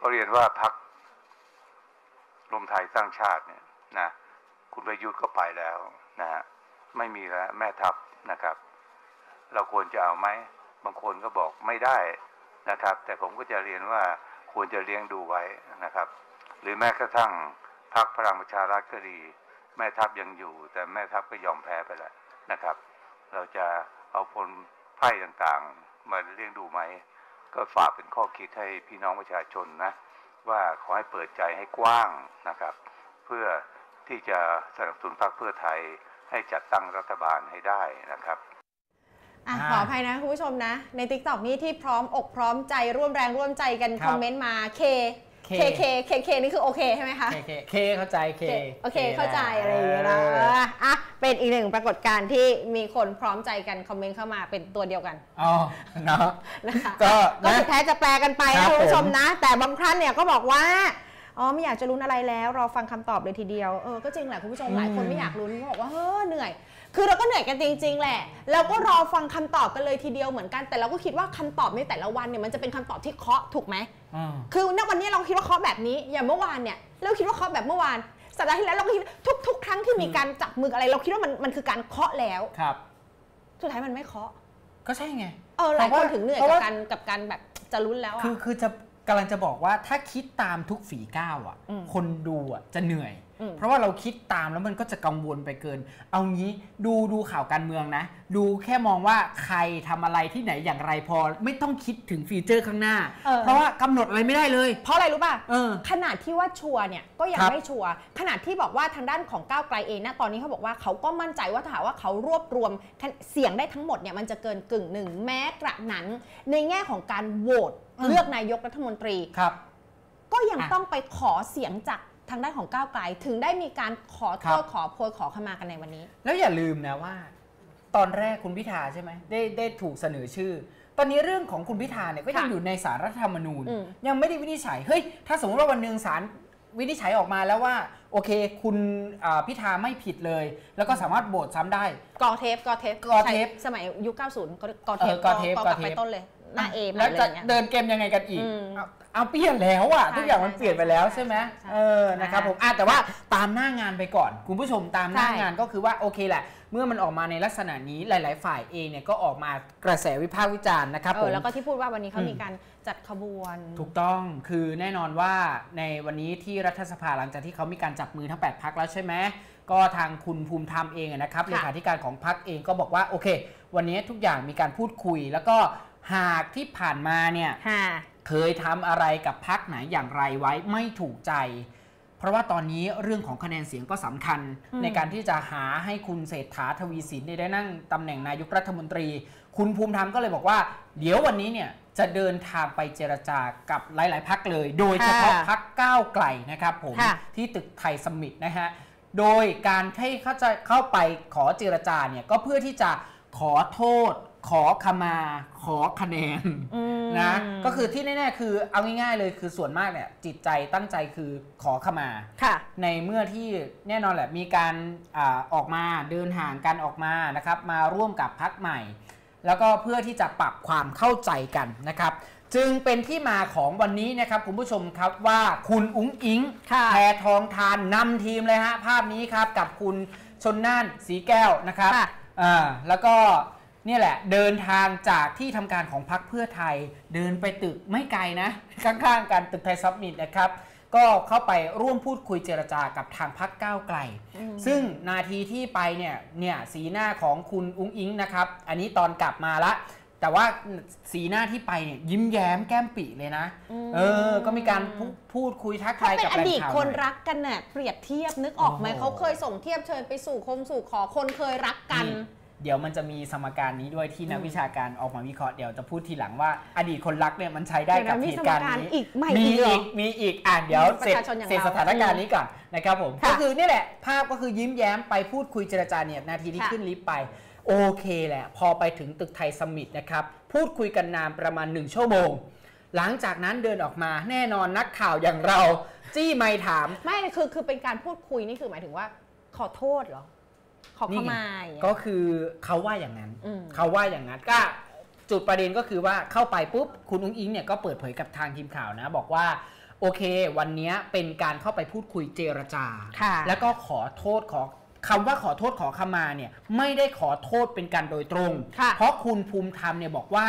ก็เรียนว่าพักรวมไทยสร้างชาติเนี่ยนะ คุณประยุทธ์ก็ไปแล้วนะฮะไม่มีแล้วแม่ทัพนะครับ เราควรจะเอาไหมบางคนก็บอกไม่ได้นะครับ แต่ผมก็จะเรียนว่าควรจะเลี้ยงดูไว้นะครับ หรือแม้กระทั่งพรรคพลังประชารัฐก็ดี แม่ทัพยังอยู่ แต่แม่ทัพก็ยอมแพ้ไปแล้วนะครับ เราจะเอาพลไพ่ต่างๆ มาเลี้ยงดูไหมก็ฝากเป็นข้อคิดให้พี่น้องประชาชนนะว่าขอให้เปิดใจให้กว้างนะครับ เพื่อ ที่จะสนับสนุนพรรคเพื่อไทยให้จัดตั้งรัฐบาลให้ได้นะครับอะอ่าขออภัยนะคุณผู้ชมนะ ใน TikTok นี้ที่พร้อมอกพร้อมใจร่วมแรงร่วมใจกันครับคอมเมนต์มาเค K เคเคเคเคนี่คือโอเคใช่ไหมคะเคเคเคเข้าใจเคโอเคเข้าใจอะไรอย่างเงี้ยนะเอออะเป็นอีกหนึ่งปรากฏการณ์ที่มีคนพร้อมใจกันคอมเมนต์เข้ามาเป็นตัวเดียวกันอ๋อเนาะนะคะก็ก็นะสุดแท้จะแปลกันไปครันะบคุณผู้ชมผมนะ แต่บางท่านเนี่ยก็บอกว่า อ๋อไม่อยากจะลุ้นอะไรแล้วรอฟังคำตอบเลยทีเดียวเออก็จริงแหละคุณผู้ชมหลายคนไม่อยากลุ้นก็บอกว่าเฮ้อเหนื่อย คือเราก็เหนื่อยกันจริง ๆ แหละแล้วก็รอฟังคำตอบกันเลยทีเดียวเหมือนกันแต่เราก็คิดว่าคำตอบในแต่ละวันเนี่ยมันจะเป็นคำตอบที่เคาะถูกไหมอืมคือณวันนี้เราคิดว่าเคาะแบบนี้อย่างเมื่อวานเนี่ยเราคิดว่าเคาะแบบเมื่อวานสัปดาห์ที่แล้วเราก็คิดทุกทุกครั้งที่มีการจับมืออะไร เราคิดว่ามันมันคือการเคาะแล้วครับ สุดท้ายมันไม่เคาะ ก็ใช่ไงเออหลายเพคราะนว่าถึงเหนื่อยเพราะกับว่าการกับการแบบจะลุ้นแล้วอะคือคือจะ กำลังจะบอกว่าถ้าคิดตามทุกฝีก้าวอะ อืมคนดูอะจะเหนื่อย อืม เพราะว่าเราคิดตามแล้วมันก็จะกังวลไปเกิน เอางี้ดูดูข่าวการเมืองนะ ดูแค่มองว่าใครทำอะไรที่ไหนอย่างไรพอ ไม่ต้องคิดถึงฟีเจอร์ข้างหน้า เออ เพราะว่ากำหนดอะไรไม่ได้เลย เพราะอะไรรู้ป่ะ เออ ขนาดที่ว่าชัวร์เนี่ยก็ยังครับ ไม่ชัวร์ขนาดที่บอกว่าทางด้านของก้าวไกลเองนะตอนนี้เขาบอกว่าเขาก็มั่นใจว่าถ้าหากว่าเขารวบรวมเสียงได้ทั้งหมดเนี่ยมันจะเกินกึ่งหนึ่งแม้กระนั้น ในแง่ของการโหวตอืม เลือกนายกรัฐมนตรีครับก็ยังอะต้องไปขอเสียงจากทางด้านของก้าวไกล ถึงได้มีการขอโทครัษบขอโพยขอขมากันในวันนี้ แล้วอย่าลืมนะว่า ตอนแรกคุณพิธาใช่ไหมได้ได้ถูกเสนอชื่อ ตอนนี้เรื่องของคุณพิธาเนี่ยก็ยังค่ะอยู่ในสารรัฐธรรมนูญอืมยังไม่ได้วินิจฉัยเฮ้ยถ้าสมมติว่าวันหนึ่งศาลวินิจฉัยออกมาแล้วว่า โอเค คุณอ่าพิธาไม่ผิดเลย แล้วก็สามารถโบทซ้ำได้กอเทปกอเทปกอเทปใช้สมัยยุค90ก็กอเทปเออกอเทปก็กกอลับเทปไปต้นเลย หน้าเอมาแล้วอะไรจะอย่างเงี้ยเดินเกมยังไงกันอีกอืมเอาเอาเปลี่ยนแล้วอะใช่ทุกอย่างมันใช่เปลี่ยนไปแล้วใช่ไหมใช่เออนะครับผมอะแต่ว่าตามหน้างานไปก่อน คุณผู้ชมตามหน้าใช่งานก็คือว่าโอเคแหละ เมื่อมันออกมาในลักษณะนี้หลาย ๆ ฝ่ายเองเนี่ยก็ออกมากระแสวิพากษ์วิจารณ์นะครับเอผอมแล้วก็ที่พูดว่าวันนี้เขาอืมมีการจัดขบวน ถูกต้องคือแน่นอนว่าในวันนี้ที่รัฐสภาหลังจากที่เขามีการจับมือทั้ง 8 พักแล้วใช่ไหมก็ทางคุณภูมิธรรมเองอะนะครับค่ะเลขาธิการของพักเองก็บอกว่าโอเค วันนี้ทุกอย่างมีการพูดคุยแล้วก็ หากที่ผ่านมาเนี่ยค่ะเคยทำอะไรกับพักไหนอย่างไรไว้ไม่ถูกใจ เพราะว่าตอนนี้เรื่องของคะแนนเสียงก็สำคัญอืมในการที่จะหาให้คุณเศรษฐาทวีสินได้นั่งตำแหน่งนายกรัฐมนตรี คุณภูมิธรรมก็เลยบอกว่า เดี๋ยววันนี้เนี่ยจะเดินทางไปเจรจากับหลาย ๆ พักเลย โดยเฉพาะค่ะพักก้าวไกลนะครับผมค่ะที่ตึกไทยสมิตนะฮะโดยการให้เข้าใจเข้าไปขอเจรจาเนี่ยก็เพื่อที่จะขอโทษ ขอขมาขอคะแนนอืมนะก็คือที่แน่ๆคือเอาง่ายๆเลยคือส่วนมากเนี่ยจิตใจตั้งใจคือขอขมาค่ะ ในเมื่อที่แน่นอนแหละมีการอาออกมาเดินห่างกันออกมานะครับ มาร่วมกับพักใหม่ แล้วก็เพื่อที่จะปรับความเข้าใจกันนะครับจึงเป็นที่มาของวันนี้นะครับคุณผู้ชมครับว่าคุณอุ้งอิงค่ะแพทองทานนำทีมเลยฮะภาพนี้ครับกับคุณชนน่านสีแก้วนะครับค่ะอ่าแล้วก็เนี่ยแหละเดินทางจากที่ทำการของพักเพื่อไทย เดินไปตึกไม่ไกลนะ ข้างๆกันตึกไทยซับมิตนะครับ ก็เข้าไปร่วมพูดคุยเจรจากับทางพักก้าวไกลอืมซึ่งนาทีที่ไปเนี่ยเนี่ยสีหน้าของคุณอุ้งอิงนะครับ อันนี้ตอนกลับมาละ แต่ว่าสีหน้าที่ไปเนี่ยยิ้มแย้มแก้มปีเลยนะเออ ก็มีการพูพูดคุยทักเขาทายเป็นกับอแหล่งดีตข่าวคนหน่อยรักกันน่ะเปรียบเทียบนึกออกไหมโอ้โหเขาเคยส่งเทียบเชิญไปสู่คมสู่ขอคนเคยรักกันนี่ เดี๋ยวมันจะมีสมการนี้ด้วยที่นักอืมวิชาการออกมาวิเคราะห์เดี๋ยวจะพูดทีหลังว่า อดีตคนรักเนี่ยมันใช้ได้กับเดี๋ยวนะมีเหตุการณ์สมการนี้อีกใหม่มีอีกเหรออีกมีอีกอะเดี๋ยวประเสร็จชาชนอย่างเสร็จเราสถานการณ์นี้ก่อนนะครับผมค่ะก็คือนี่แหละภาพก็คือยิ้มแย้มไปพูดคุยเจรจาเนี่ยนาทีที่ค่ะขึ้นลิฟต์ไปโอเคแหละ พอไปถึงตึกไทยสมิธนะครับ พูดคุยกันนานประมาณ 1 ชั่วโมง หลังจากนั้นเดินออกมาแน่นอนนักข่าวอย่างเรา จี้ไม่ถาม ไม่คือคือเป็นการพูดคุยนี่คือหมายถึงว่าขอโทษเหรอ ขอนี่เข้าไงมาอย่างเงี้ยก็คือเขาว่าอย่างนั้นอืมเขาว่าอย่างนั้นก็จุดประเด็นก็คือว่าเข้าไปปุ๊บคุณอุ้งอิงเนี่ยก็เปิดเผยกับทางทีมข่าวนะ บอกว่าโอเค วันนี้เป็นการเข้าไปพูดคุยเจรจาค่ะแล้วก็ขอโทษขอคำว่าขอโทษขอขมาเนี่ยไม่ได้ขอโทษเป็นการโดยตรงค่ะเพราะคุณภูมิธรรมเนี่ยบอกว่า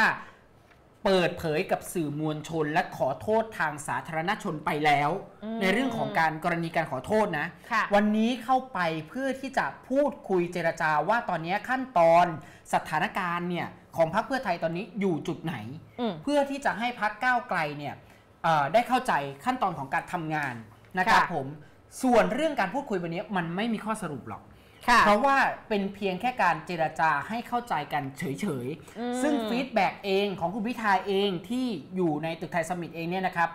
เปิดเผยกับสื่อมวลชนและขอโทษทางสาธารณชนไปแล้วอืมในเรื่องของการกรณีการขอโทษนะค่ะวันนี้เข้าไปเพื่อที่จะพูดคุยเจรจาว่าตอนนี้ขั้นตอนสถานการณ์เนี่ยของพรรคเพื่อไทยตอนนี้อยู่จุดไหนอืมเพื่อที่จะให้พรรคก้าวไกลเนี่ยเอ่อได้เข้าใจขั้นตอนของการทำงานนะครับค่ะผมส่วนเรื่องการพูดคุยวันนี้มันไม่มีข้อสรุปหรอกค่ะ เพราะว่าเป็นเพียงแค่การเจรจาให้เข้าใจกันเฉยอืมๆซึ่งฟีดแบ็กเองของคุณพิธาเองที่อยู่ในตึกไทยสมิธเองเนี่ยนะครับ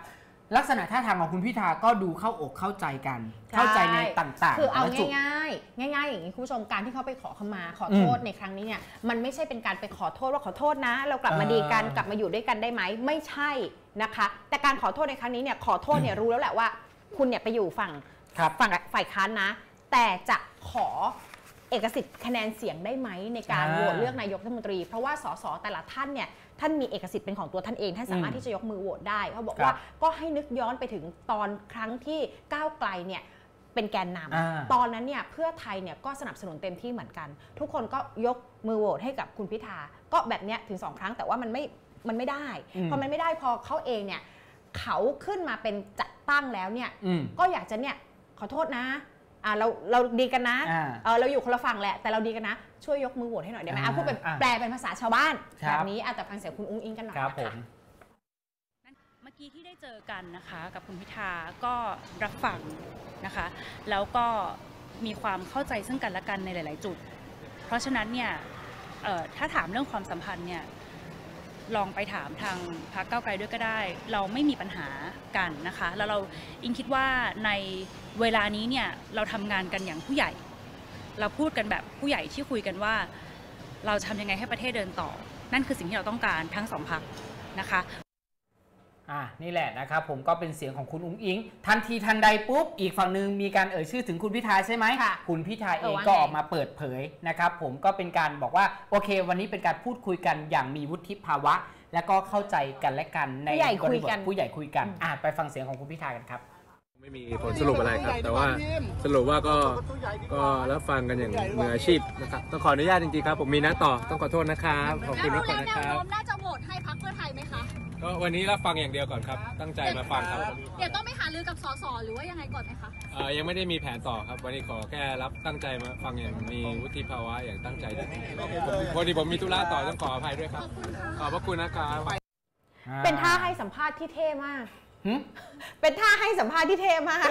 ลักษณะท่าทางของคุณพิธาก็ดูเข้าอกเข้าใจกัน เข้าใจในต่างๆ คือเอาแต่ละจุดง่ายๆ ง่าย ๆ อย่างนี้คุณผู้ชมการที่เขาไปขอขมาขอโทษในครั้งนี้เนี่ยมันไม่ใช่เป็นการไปขอโทษว่าขอโทษนะ เรากลับมาอ่าดีกันกลับมาอยู่ด้วยกันได้ไหมไม่ใช่นะคะ แต่การขอโทษในครั้งนี้เนี่ยขอโทษเนี่ยรู้แล้วแหละว่า คุณเนี่ยไปอยู่ฝั่งครับฝั่งฝ่ายค้านนะ แต่จะขอเอกสิทธิ์คะแนนเสียงได้ไหมในการอ่าโหวตเลือกนายกรัฐมนตรี เพราะว่าสสแต่ละท่านเนี่ยท่านมีเอกสิทธิ์เป็นของตัวท่านเองท่านสามารถอืมที่จะยกมือโหวตได้เขาบอกครับว่าก็ให้นึกย้อนไปถึงตอนครั้งที่ก้าวไกลเนี่ยเป็นแกนนำอ่าตอนนั้นเนี่ยเพื่อไทยเนี่ยก็สนับสนุนเต็มที่เหมือนกัน ทุกคนก็ยกมือโหวตให้กับคุณพิธาก็แบบเนี้ยถึงสองครั้งแต่ว่ามันไม่มันไม่ได้อืมพอมันไม่ได้พอเขาเองเนี่ยเขาขึ้นมาเป็นจัดตั้งแล้วเนี่ยอืมก็อยากจะเนี่ยขอโทษนะ อ่าเราเราดีกันนะอ่าเออเราอยู่คนละฝั่งแหละแต่เราดีกันนะ ช่วยยกมือโหวตให้หน่อยได้ไหมอ่าอะพูดเป็นอ่าแปลเป็นภาษาชาวบ้านครับแบบนี้อะแต่ฟังเสียงคุณอุ้งอิงกันหน่อยครับนะะผมเมื่อกี้ที่ได้เจอกันนะคะกับคุณพิธาก็รับฟังนะคะ แล้วก็มีความเข้าใจซึ่งกันและกันในหลาย ๆ จุด เพราะฉะนั้นเนี่ยเอ่อถ้าถามเรื่องความสัมพันธ์เนี่ยลองไปถามทางพรรคก้าวไกลด้วยก็ได้ เราไม่มีปัญหากันนะคะ แล้วเราอิงคิดว่าใน เวลานี้เนี่ยเราทำงานกันอย่างผู้ใหญ่ เราพูดกันแบบผู้ใหญ่ที่คุยกันว่า เราจะทำยังไงให้ประเทศเดินต่อ นั่นคือสิ่งที่เราต้องการทั้งสองพรรคนะคะอะนี่แหละนะครับผมก็เป็นเสียงของคุณอุ้งอิง ทันทีทันใดปุ๊บ อีกฝั่งหนึ่งมีการเอ่ยชื่อถึงคุณพิธาใช่ไหมค่ะคุณพิธาเองเออว่าก็ไงออกมาเปิดเผยนะครับผมก็เป็นการบอกว่าโอเค วันนี้เป็นการพูดคุยกันอย่างมีวุฒิภาวะ และก็เข้าใจกันและกันในผู้ใหญ่บริบคุยกัทนผู้ใหญ่คุยกันอืมอะไปฟังเสียงของคุณพิธากันครับ ไม่มีผลสรุปอะไรครับ แต่ว่าสรุปว่าก็ก็รับฟังกันอย่างมืออาชีพนะครับต้องขออนุญาตจริงๆครับ ผมมีนัดต่อต้องขอโทษนะครับขอบคุณทุกคนนะคแนวรับโน้มน่าจะโหวตให้พรรคเพื่อไทยไหมคะก็วันนี้รับฟังอย่างเดียวก่อนครับ ตั้งใจมาฟังครับเดี๋ยวต้องไปหารือกับสสหรือว่ายังไงก่อนไหมคะเอ่อยังไม่ได้มีแผนต่อครับ วันนี้ขอแค่รับตั้งใจมาฟังอย่างมีวุฒิภาวะอย่างตั้งใจด้วยผมพอดีผมมีธุระต่อต้องขออภัยด้วยครับขอบพระคุณนะครับเป็นท่าให้สัมภาษณ์ที่เท่มากหึ เป็นท่าให้สัมภาษณ์ที่เท่มาก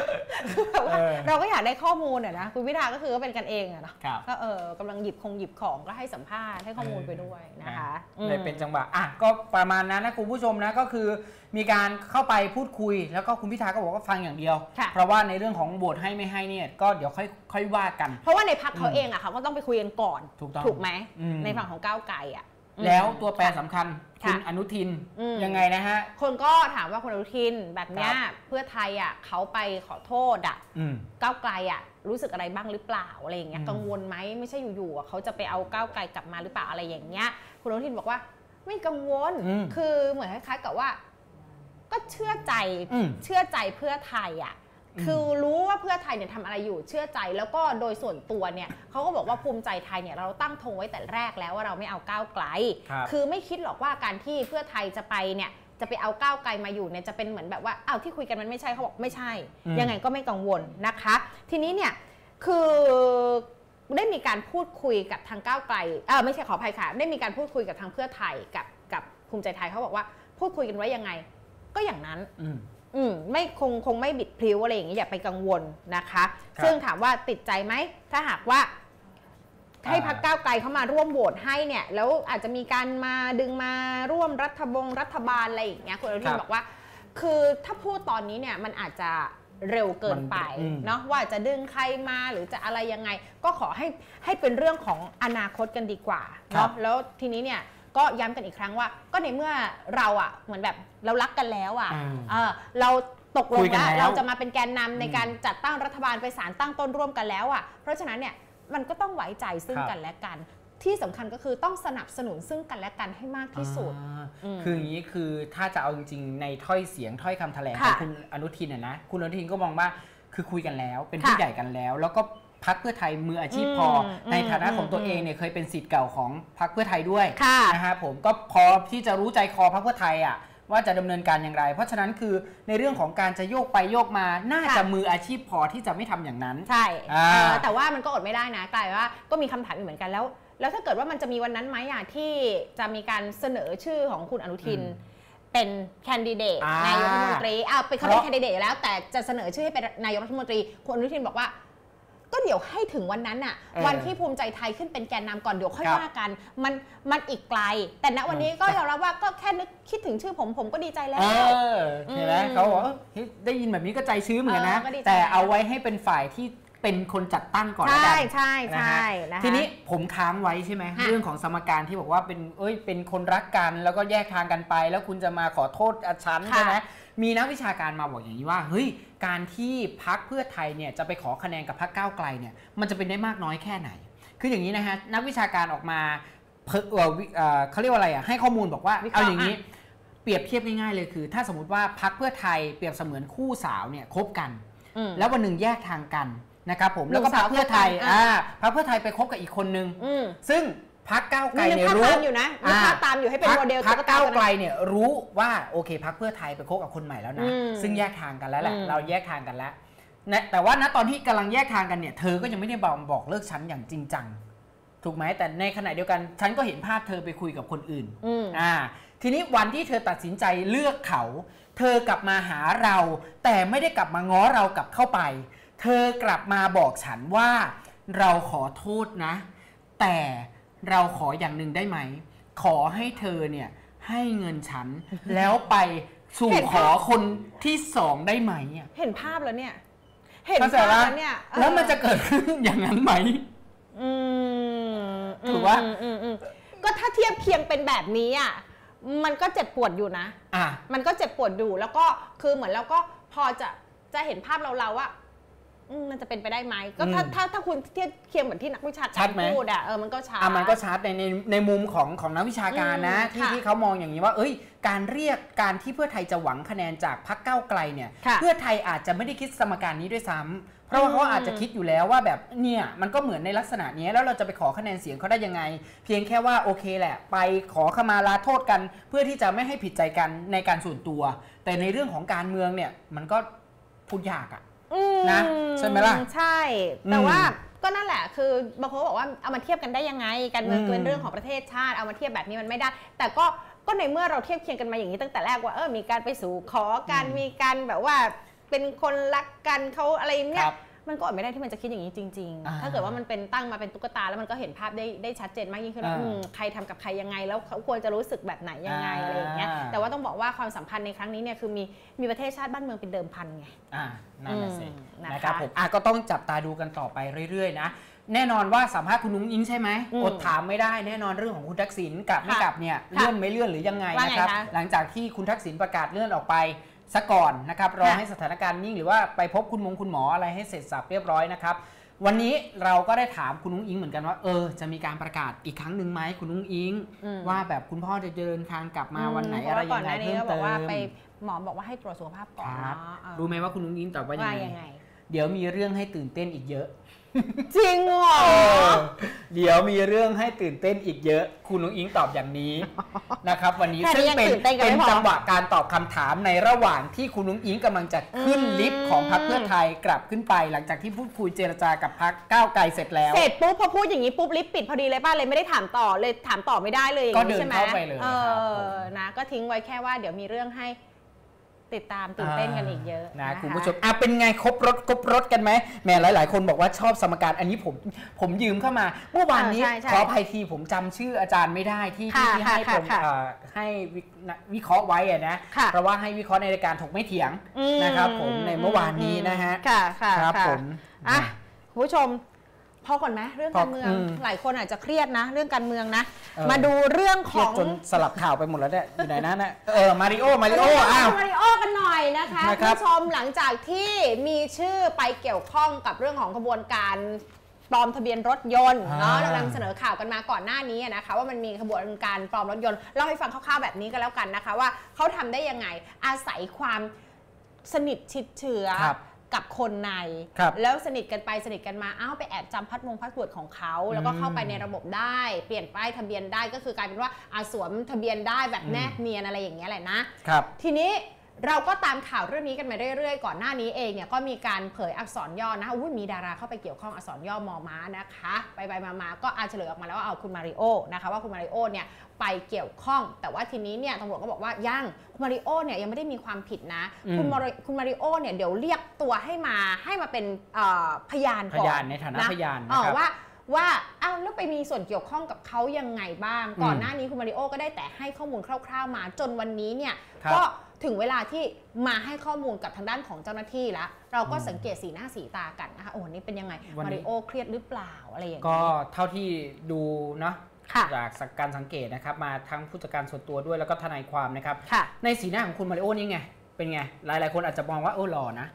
คือแบบว่าเออเราก็อยากได้ข้อมูลอะนะคุณพิธาก็คือก็เป็นกันเองอะเนาะครับก็เออกำลังหยิบคงหยิบของก็ให้สัมภาษณ์ให้ข้อมูลไปด้วยนะคะอืมเลยเป็นจังหวะอะก็ประมาณนั้นนะคุณผู้ชมนะก็คือ มีการเข้าไปพูดคุย แล้วก็คุณพิธาก็บอกว่าฟังอย่างเดียวค่ะเพราะว่าในเรื่องของโหวตให้ไม่ให้เนี่ยก็เดี๋ยวค่อยค่อยว่ากัน เพราะว่าในพักเขาอืมเองอะเขาก็ต้องไปคุยกันก่อนถูกต้องถูกไหมอืมในฝั่งของก้าวไกลอะอืม แล้วตัวแปรสำคัญค่ะคุณอนุทินอืมยังไงนะฮะ คนก็ถามว่าคุณอนุทินแบบเนี้ยครับเพื่อไทยอะเขาไปขอโทษอะอืมก้าวไกลอะรู้สึกอะไรบ้างหรือเปล่าอะไรอย่างเงี้ยอืมกังวลไหมไม่ใช่อยู่ๆอะเขาจะไปเอาก้าวไกลกลับมาหรือเปล่าอะไรอย่างเงี้ย คุณอนุทินบอกว่าไม่กังวลอืมคือเหมือนคล้ายๆกับว่า ก็เชื่อใจอืมเชื่อใจเพื่อไทยอะอืม คือรู้ว่าเพื่อไทยเนี่ยทำอะไรอยู่เชื่อใจ แล้วก็โดยส่วนตัวเนี่ยเขาก็บอกว่าภูมิใจไทยเนี่ยเราตั้งธงไว้แต่แรกแล้วว่าเราไม่เอาก้าวไกล ครับคือไม่คิดหรอกว่าการที่เพื่อไทยจะไปเนี่ยจะไปเอาก้าวไกลมาอยู่เนี่ยจะเป็นเหมือนแบบว่าอ้าวที่คุยกันมันไม่ใช่เขาบอกไม่ใช่ อืม ยังไงก็ไม่กังวลนะคะ ทีนี้เนี่ยคือได้มีการพูดคุยกับทางก้าวไกลเออไม่ใช่ขออภัยค่ะ ได้มีการพูดคุยกับทางเพื่อไทยกับกับภูมิใจไทยเขาบอกว่าพูดคุยกันไว้ยังไง ก็อย่างนั้น อืม อืมไม่คงคงไม่บิดพลิ้วอะไรอย่างนี้อย่าไปกังวลนะคะครับซึ่งถามว่าติดใจไหมถ้าหากว่าให้พักก้าวไกลเข้ามาร่วมโหวตให้เนี่ย แล้วอาจจะมีการมาดึงมาร่วมรัฐบงรัฐบาลอะไรอย่างเงี้ยคุณอนุทิครันบบอกว่า คือถ้าพูดตอนนี้เนี่ยมันอาจจะเร็วเกินไปมันอืมเนาะว่าจะดึงใครมาหรือจะอะไรยังไง ก็ขอให้ให้เป็นเรื่องของอนาคตกันดีกว่าครัเนาะบแล้วทีนี้เนี่ย ก็ย้ำกันอีกครั้งว่า ก็ในเมื่อเราอะเหมือนแบบเรารักกันแล้วอะอ่าเออเราตกลงคุยกันแล้วแล้วเราจะมาเป็นแกนนำในอืมการจัดตั้งรัฐบาลไปสารตั้งต้นร่วมกันแล้วอะเพราะฉะนั้นเนี่ยมันก็ต้องไว้ใจซึ่งครับกันและกัน ที่สำคัญก็คือต้องสนับสนุนซึ่งกันและกันให้มากที่สุดอ่าอืมคืออย่างนี้คือถ้าจะเอาจริงๆในถ้อยเสียงถ้อยคำแถลงขค่ะองคุณอนุทินน่ะนะคุณอนุทินก็มองว่าคือคุยกันแล้ว เป็นค่ะผู้ใหญ่กันแล้ว แล้วก็ พักเพื่อไทยมืออาชีพพออมในฐานะของอืมตัวเองเนี่ยเคยเป็นสิทธิ์เก่าของพักเพื่อไทยด้วยค่ะนะฮะผมก็พอที่จะรู้ใจคอพักเพื่อไทยอะว่าจะดำเนินการอย่างไร เพราะฉะนั้นคือในเรื่องของการจะโยกไปโยกมา น่าจะมืออาชีพพอที่จะไม่ทำอย่างนั้น ใช่อ่าเออแต่ว่ามันก็อดไม่ได้นะกลายว่าก็มีคำถามอีกเหมือนกันแล้ว แล้วถ้าเกิดว่ามันจะมีวันนั้นไหมอะที่จะมีการเสนอชื่อของคุณอนุทินอืมเป็นแคนดิเดตอ่านนายกรัฐมนตรีอ่าเป็นเขาเพเป็นราะแคนดิเดตอยู่แล้ว แต่จะเสนอชื่อให้เป็นนายกรัฐมนตรี คุณอนุทินบอกว่า ก็เดี๋ยวให้ถึงวันนั้นน่ะเออวันที่ภูมิใจไทยขึ้นเป็นแกนนำก่อนเดี๋ยวค่อยครับว่ากัน มันมันอีกไกล แต่ณวันนี้ก็อืมยอมรับว่าก็แค่นึกคิดถึงชื่อผมผมก็ดีใจแล้วเออเห็นไหมอืมเขาบอกว่าเฮ้ยได้ยินแบบนี้ก็ใจชื้นเหมือนกันนะเออก็ดีใจแต่เอาไว้ให้เป็นฝ่ายที่ เป็นคนจัดตั้งก่อนแล้วใช่กันใช่นะใช่ฮะนะคะทีนี้ผมค้างไว้ใช่ไหมค่ะเรื่องของสมการที่บอกว่าเป็นเอ้ยเป็นคนรักกันแล้วก็แยกทางกันไป แล้วคุณจะมาขอโทษอาชันค่ะใช่ไหมมีนักวิชาการมาบอกอย่างนี้ว่าเฮ้ยการที่พักเพื่อไทยเนี่ยจะไปขอคะแนนกับพักก้าวไกลเนี่ยมันจะเป็นได้มากน้อยแค่ไหน คืออย่างนี้นะฮะนักวิชาการออกมาเผเอ่อวิเอ่อเขาเรียกว่าอะไรอะให้ข้อมูลบอกว่าวิเคราะเอาห์อย่างนี้อะเปรียบเทียบง่ายๆเลยคือ ถ้าสมมติว่าพักเพื่อไทยเปรียบเสมือนคู่สาวเนี่ยคบกันอืมแล้ววันหนึ่งแยกทางกัน นะครับผมหนึ่แล้วงก็พรรคเพื่อไทยสาวคบกันอ่าอ่าพรรคเพื่อไทยไปคบกับอีกคนนึงอืมซึ่งพักก้าวไกลนี่นึเนี่ยกภาพรู้ตามอยู่นะนึกภาพตามอยู่ให้เป็นพรรคโมเดลพรรคตุ๊ตก้าวไกลนะเนี่ยรู้ว่าโอเคพักเพื่อไทยไปคบกับคนใหม่แล้วนะอืมซึ่งแยกทางกันแล้วแหละอืมเราแยกทางกันแล้วนะแต่ว่าณตอนที่กำลังแยกทางกันเนี่ยเธอก็ยังไม่ได้บอกบอกเลิกฉันอย่างจริงจังถูกไหมแต่ในขณะเดียวกัน ฉันก็เห็นภาพเธอไปคุยกับคนอื่นอืมอ่าทีนี้วันที่เธอตัดสินใจเลือกเขา เธอกลับมาหาเรา แต่ไม่ได้กลับมาง้อเรากลับเข้าไป เธอกลับมาบอกฉันว่า เราขอโทษนะ แต่เราขออย่างหนึ่งได้ไหม ขอให้เธอเนี่ยให้เงินฉัน แล้วไปสู่เห็นขภาพอคนที่สองได้ไหมอะเห็นภาพแล้วเนี่ย เห็นเข้าใจภาพปะแล้วเนี่ยเออแล้วมันจะเกิดขึ้นอย่างนั้นไหมอืมถูกปะอืมอืมอืมก็ถ้าเทียบเคียงเป็นแบบนี้อะมันก็เจ็บปวดอยู่นะ อะ มันก็เจ็บปวดอยู่ แล้วก็คือเหมือนเราก็พอจะจะเห็นภาพเราเราๆว่า อืมมันจะเป็นไปได้ไหมก็ถ้าอืมถ้าถ้าคุณเทียบเคียงเหมือนที่นักวิชาชัการดไหมพูดอะเออมันก็ชัดอะมันก็ชัดในในในมุมของของนักวิชาการนะอืมที่ค่ะที่เขามองอย่างนี้ว่า เอ้ย การเรียกการที่เพื่อไทยจะหวังคะแนนจากพรรคก้าวไกลเนี่ยค่ะเพื่อไทยอาจจะไม่ได้คิดสมการนี้ด้วยซ้ำเพราะว่าเขาอืมอาจจะคิดอยู่แล้วว่าแบบเนี่ยมันก็เหมือนในลักษณะนี้แล้วเราจะไปขอคะแนนเสียงเขาได้ยังไง เพียงแค่ว่าโอเคแหละ ไปขอขมาลาโทษกัน เพื่อที่จะไม่ให้ผิดใจกันในการส่วนตัว แต่ในเรื่องของการเมืองเนี่ยมันก็พูดยากอะอืม นะใช่ไหมล่ะ ใช่ แต่อืมว่าก็นั่นแหละ คือบางคนก็บอกว่าเอามาเทียบกันได้ยังไง การเมืองอืมเป็นเรื่องของประเทศชาติ เอามาเทียบแบบนี้มันไม่ได้ แต่ก็ก็ในเมื่อเราเทียบเคียงกันมาอย่างนี้ตั้งแต่แรกว่าเออมีการไปสู่ขอกันอืมมีการแบบว่าเป็นคนรักกันเขาอะไรเนี่คยรับ มันก็อดไม่ได้ที่มันจะคิดอย่างนี้จริงอ่าๆถ้าเกิดว่ามันเป็นตั้งมาเป็นตุ๊กตา แล้วมันก็เห็นภาพได้ได้ชัดเจนมากยิ่งขึ้นว่าอ่าอืมใครทำกับใครยังไง แล้วเขาควรจะรู้สึกแบบไหนยังไงอ่าอะไรอย่างเงี้ยแต่ว่าต้องบอกว่าความสัมพันธ์ในครั้งนี้เนี่ยคือมีมีประเทศชาติบ้านเมืองเป็นเดิมพันไงอ่านั่นน่ะสิอืมนะคะนะครับผมอะก็ต้องจับตาดูกันต่อไปเรื่อยๆนะแน่นอนว่าสัมภาษณ์คุณนุ้งอิงใช่ไหมอืมอดถามไม่ได้แน่นอนเรื่องของคุณทักษิณกลับไม่ค่ะกลับเนี่ยเลื่อนไม่เลื่อนหรือยังไงว่าไงนะครับคะหลังจากที่คุณทักษิณประกาศเลื่อนออกไป ซะก่อนนะครับรอค่ะให้สถานการณ์นิ่งหรือว่าไปพบคุณมงคุณหมออะไรให้เสร็จสับเรียบร้อยนะครับวันนี้เราก็ได้ถามคุณนุ้งอิงเหมือนกันว่าเออจะมีการประกาศอีกครั้งหนึ่งไหมคุณนุ้งอิงอืมว่าแบบคุณพ่อจะเดินทางกลับมาวันไหนเพอะไรราะว่าก่ยัอนงหไงน้านี้เพิ่มก็บเติอกว่ามไปหมอบอกว่าให้ตรวจสุขภาพก่อนครับเนาะเออรู้ไหมว่าคุณนุ้งอิงตอบว่าว่ายังยังไงไง เดี๋ยวมีเรื่องให้ตื่นเต้นอีกเยอะ จริงเหรอเดี๋ยวมีเรื่องให้ตื่นเต้นอีกเยอะ คุณนุ้งอิงตอบอย่างนี้นะครับ วันนี้แค่นี้ซึ่งยังเป็นตื่นเต้นกันเป็ไม่นพอจังหวะการตอบคำถามในระหว่างที่คุณนุ้งอิงกำลังจะขึ้นอืมลิฟต์ของพรรคเพื่อไทยกลับขึ้นไป หลังจากที่พูดคุยเจรจากับพรรคก้าวไกลเสร็จแล้วเสร็จปุ๊บพอพูดอย่างนี้ปุ๊บลิฟต์ปิดพอดีเลยป้าเลยไม่ได้ถามต่อเลยถามต่อไม่ได้เลยอย่างก็นี้เดินใช่ไหมเข้าไปเลยเอครับผอมนะก็ทิ้งไว้แค่ว่าเดี๋ยวมีเรื่องให้ ติดตามตื่นเต้นกันอีกเยอะนะะคุณผู้ชมอะเป็นไงครบรถครบรถกันไหมแหมหลาย ๆ คนบอกว่าชอบสมการอันนี้ผมผมยืมเข้ามา เมื่อวานนี้เออใช่ใช่ขออภัยทีผมจำชื่ออาจารย์ไม่ได้ที่ที่ค่ะที่ให้ค่ะผมค่ะเอ่อให้วินะวิเคราะห์ไว้อะนะค่ะเพราะว่าให้วิเคราะห์ในรายการถกไม่เถียงอืมนะครับผมในเมื่อวานนี้นะฮะค่ะค่ะครับค่ะผมอะนะคุณผู้ชม พอก่อนไหมเรื่องพอการเมืองอืมหลายคนอาจจะเครียดนะ เรื่องการเมืองนะเออมาดูเรื่องเคขรียอดงจนสลับข่าวไปหมดแล้วเนี่ยอยู่ไหนนะเนี่ยเออมาริโอมาริโออ้าวมาริโอกันหน่อยนะคะนะคุครัณบผู้ชมหลังจากที่มีชื่อไปเกี่ยวข้องกับเรื่องของขบวนการปลอมทะเบียนรถยนต์เนาะเรานำเสนอข่าวกันมาก่อนหน้านี้นะคะ ว่ามันมีขบวนการปลอมรถยนต์เล่าให้ฟังคร่าวๆแบบนี้ก็แล้วกันนะคะ ว่าเขาทำได้ยังไงอาศัยความสนิทชิดเชื้อครับ กับคนใน ครับแล้วสนิทกันไปสนิทกันมาอ้าวไปแอบจำพัดมงพัดวดของเขา แล้วก็เข้าไปในระบบได้ เปลี่ยนป้ายทะเบียนได้ก็คือกลายเป็นว่าอาสวมทะเบียนได้แบบแนบเนียนอะไรอย่างเงี้ยแหละนะครับ ทีนี้ เราก็ตามข่าวเรื่องนี้กันมาเรื่อยๆ ก่อนหน้านี้เองเนี่ยก็มีการเผยอักษรย่อนะคะอุ้ยมีดาราเข้าไปเกี่ยวข้องอักษรย่อมอม้านะคะ ไปไปๆมาๆก็อาเฉลยออกมาแล้วว่าเอาคุณมาริโอนะคะว่าคุณมาริโอเนี่ยไปเกี่ยวข้อง แต่ว่าทีนี้เนี่ยตำรวจก็บอกว่ายังคุณมาริโอเนี่ยยังไม่ได้มีความผิดนะอืมคุณมาริคุณมาริโอเนี่ยเดี๋ยวเรียกตัวให้มาให้มาเป็นเอ่อพยานก่อนพยานในฐานะพยานเออนะครับว่าว่าอ้าวแล้วไปมีส่วนเกี่ยวข้องกับเขายังไงบ้างอืมก่อนหน้านี้คุณมาริโอก็ได้แต่ให้ข้อมูลคร่าว ๆ มาจนวันนี้เนี่ยครับก็ ถึงเวลาที่มาให้ข้อมูลกับทางด้านของเจ้าหน้าที่แล้ว เราก็อืมสังเกตสีหน้าสีตากันนะคะโอ้โหนี่เป็นยังไงวันนี้มาริโอเครียดหรือเปล่าอะไรอย่างก็เงี้ยเท่าที่ดูเนาะค่ะจากการสังเกตนะครับมาทั้งผู้จัดการส่วนตัวด้วยแล้วก็ทนายความนะครับค่ะในสีหน้าของคุณมาริโอนี่ไงเป็นไง หลายๆคนอาจจะมองว่าเออหล่อนะ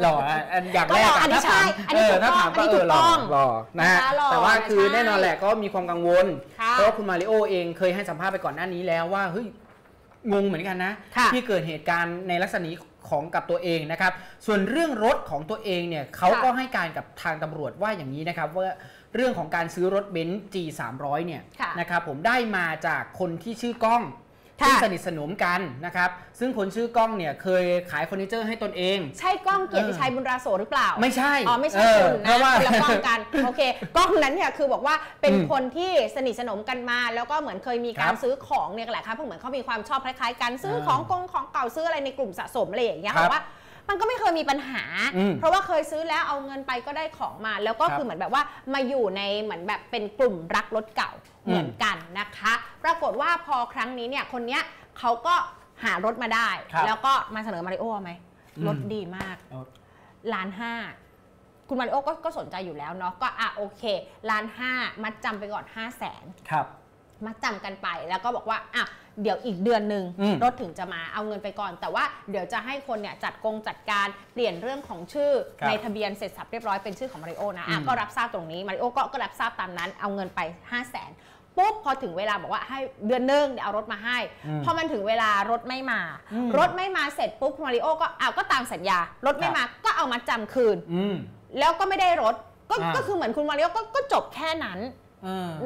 หล่ออะอันอย่างแรกก็หล่ออันนี้ถ้าถามใช่อันนี้เออถูกถ้าถามต้องอันนี้ก็เออหล่อถูกต้องหล่อนะฮะนะคะหล่อแต่ว่าคือใช่แน่นอนแหละก็มีความกังวลค่ะเพราะว่าคุณมาริโอเองเคยให้สัมภาษณ์ไปก่อนหน้านี้แล้วว่าเฮ้ย งงเหมือนกันนะค่ะที่เกิดเหตุการณ์ในลักษณะนี้ของกับตัวเองนะครับ ส่วนเรื่องรถของตัวเองเนี่ยเขาก็ให้การกับทางตำรวจว่าอย่างนี้นะครับว่าเรื่องของการซื้อรถเบนซ์ G 3 0 0เนี่ยค่ะนะครับผมได้มาจากคนที่ชื่อกล้อง ค่ะซึ่งสนิทสนมกันนะครับ ซึ่งคนชื่อกล้องเนี่ยเคยขายเฟอร์นิเจอร์ให้ตนเอง ใช่กล้องเกียรติชัยบุญราโสหรือเปล่า ไม่ใช่ อ๋อไม่ใช่เออคุณนะเพราะว่าคนละกล้องกัน โอเค กล้องนั้นเนี่ยคือบอกว่าเป็นอืมคนที่สนิทสนมกันมา แล้วก็เหมือนเคยมีการครับซื้อของเนี่ยแหละค่ะเพราะเหมือนเขามีความชอบคล้ายๆกันซื้อเออของกงของเก่าซื้ออะไรในกลุ่มสะสมอะไรอย่างเงี้ยครับบอกว่า มันก็ไม่เคยมีปัญหา อืมเพราะว่าเคยซื้อแล้วเอาเงินไปก็ได้ของมา แล้วก็ครับคือเหมือนแบบว่ามาอยู่ในเหมือนแบบเป็นกลุ่มรักรถเก่าอืม เหมือนกันนะคะ ปรากฏว่าพอครั้งนี้เนี่ยคนเนี้ยเขาก็หารถมาได้ ครับแล้วก็มาเสนอมาริโอไหมอืม รถดีมาก เอา ล้านห้าคุณมาริโอก็ก็สนใจอยู่แล้วเนาะก็อะโอเคล้านห้ามัดจำไปก่อน 5 0 0แสนครับ มัดจำกันไปแล้วก็บอกว่าอะ เดี๋ยวอีกเดือนหนึ่งอืมรถถึงจะมาเอาเงินไปก่อน แต่ว่าเดี๋ยวจะให้คนเนี่ยจัดกงจัดการเปลี่ยนเรื่องของชื่อครับในทะเบียนเสร็จสับเรียบร้อยเป็นชื่อของมาริโอนะอะอืมก็รับทราบตรงนี้มาริโอก็ก็รับทราบตามนั้น เอาเงินไป 5 0 0แสนปุ๊บพอถึงเวลาบอกว่าให้เดือนหนึงเดี๋ยวเอารถมาให้อืมพอมันถึงเวลารถไม่มาอืมรถไม่มาเสร็จปุ๊บมาริโอก็อ้าวก็ตามสัญญา รถไม่ครับมาก็เอามาจำคืนอืมแล้วก็ไม่ได้รถก็อ่าก็คือเหมือนคุณมาริโอก็ก็จบแค่นั้นเออ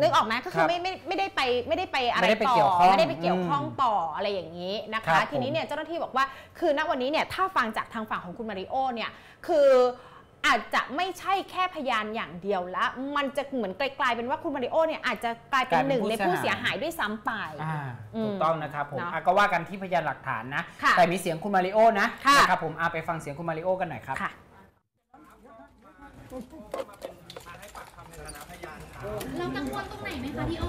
นึกออกไหมก็คคืรัอบไม่ไม่ไม่ได้ไปไม่ได้ไปอะไรไม่ได้ไปต่อเกี่ยวข้องไม่ได้ไปเกี่ยวข้องอืมต่ออะไรอย่างนี้นะครัคะ บทีนี้ผมเนี่ยเจ้าหน้าที่บอกว่าคือณวันนี้เนี่ยถ้าฟังจากทางฝั่งของคุณมาริโอเนี่ยคืออาจจะไม่ใช่แค่พยานอย่างเดียวละมันจะเหมือนกลายๆเป็นว่าคุณมาริโอเนี่ยอาจจะกลายเป็นหนึ่งในผู้เสียหายด้วยซ้ำไป อ่าอืมถูกต้องนะครับผมเนอะอะก็ว่ากันที่พยานหลักฐานนะ ค่ะแต่มีเสียงคุณมาริโอนะค่ะ นะครับผมอาไปฟังเสียงคุณมาริโอกันหน่อยครับ ค่ะ เรากังวลตรงไหนไหมคะพี่โอ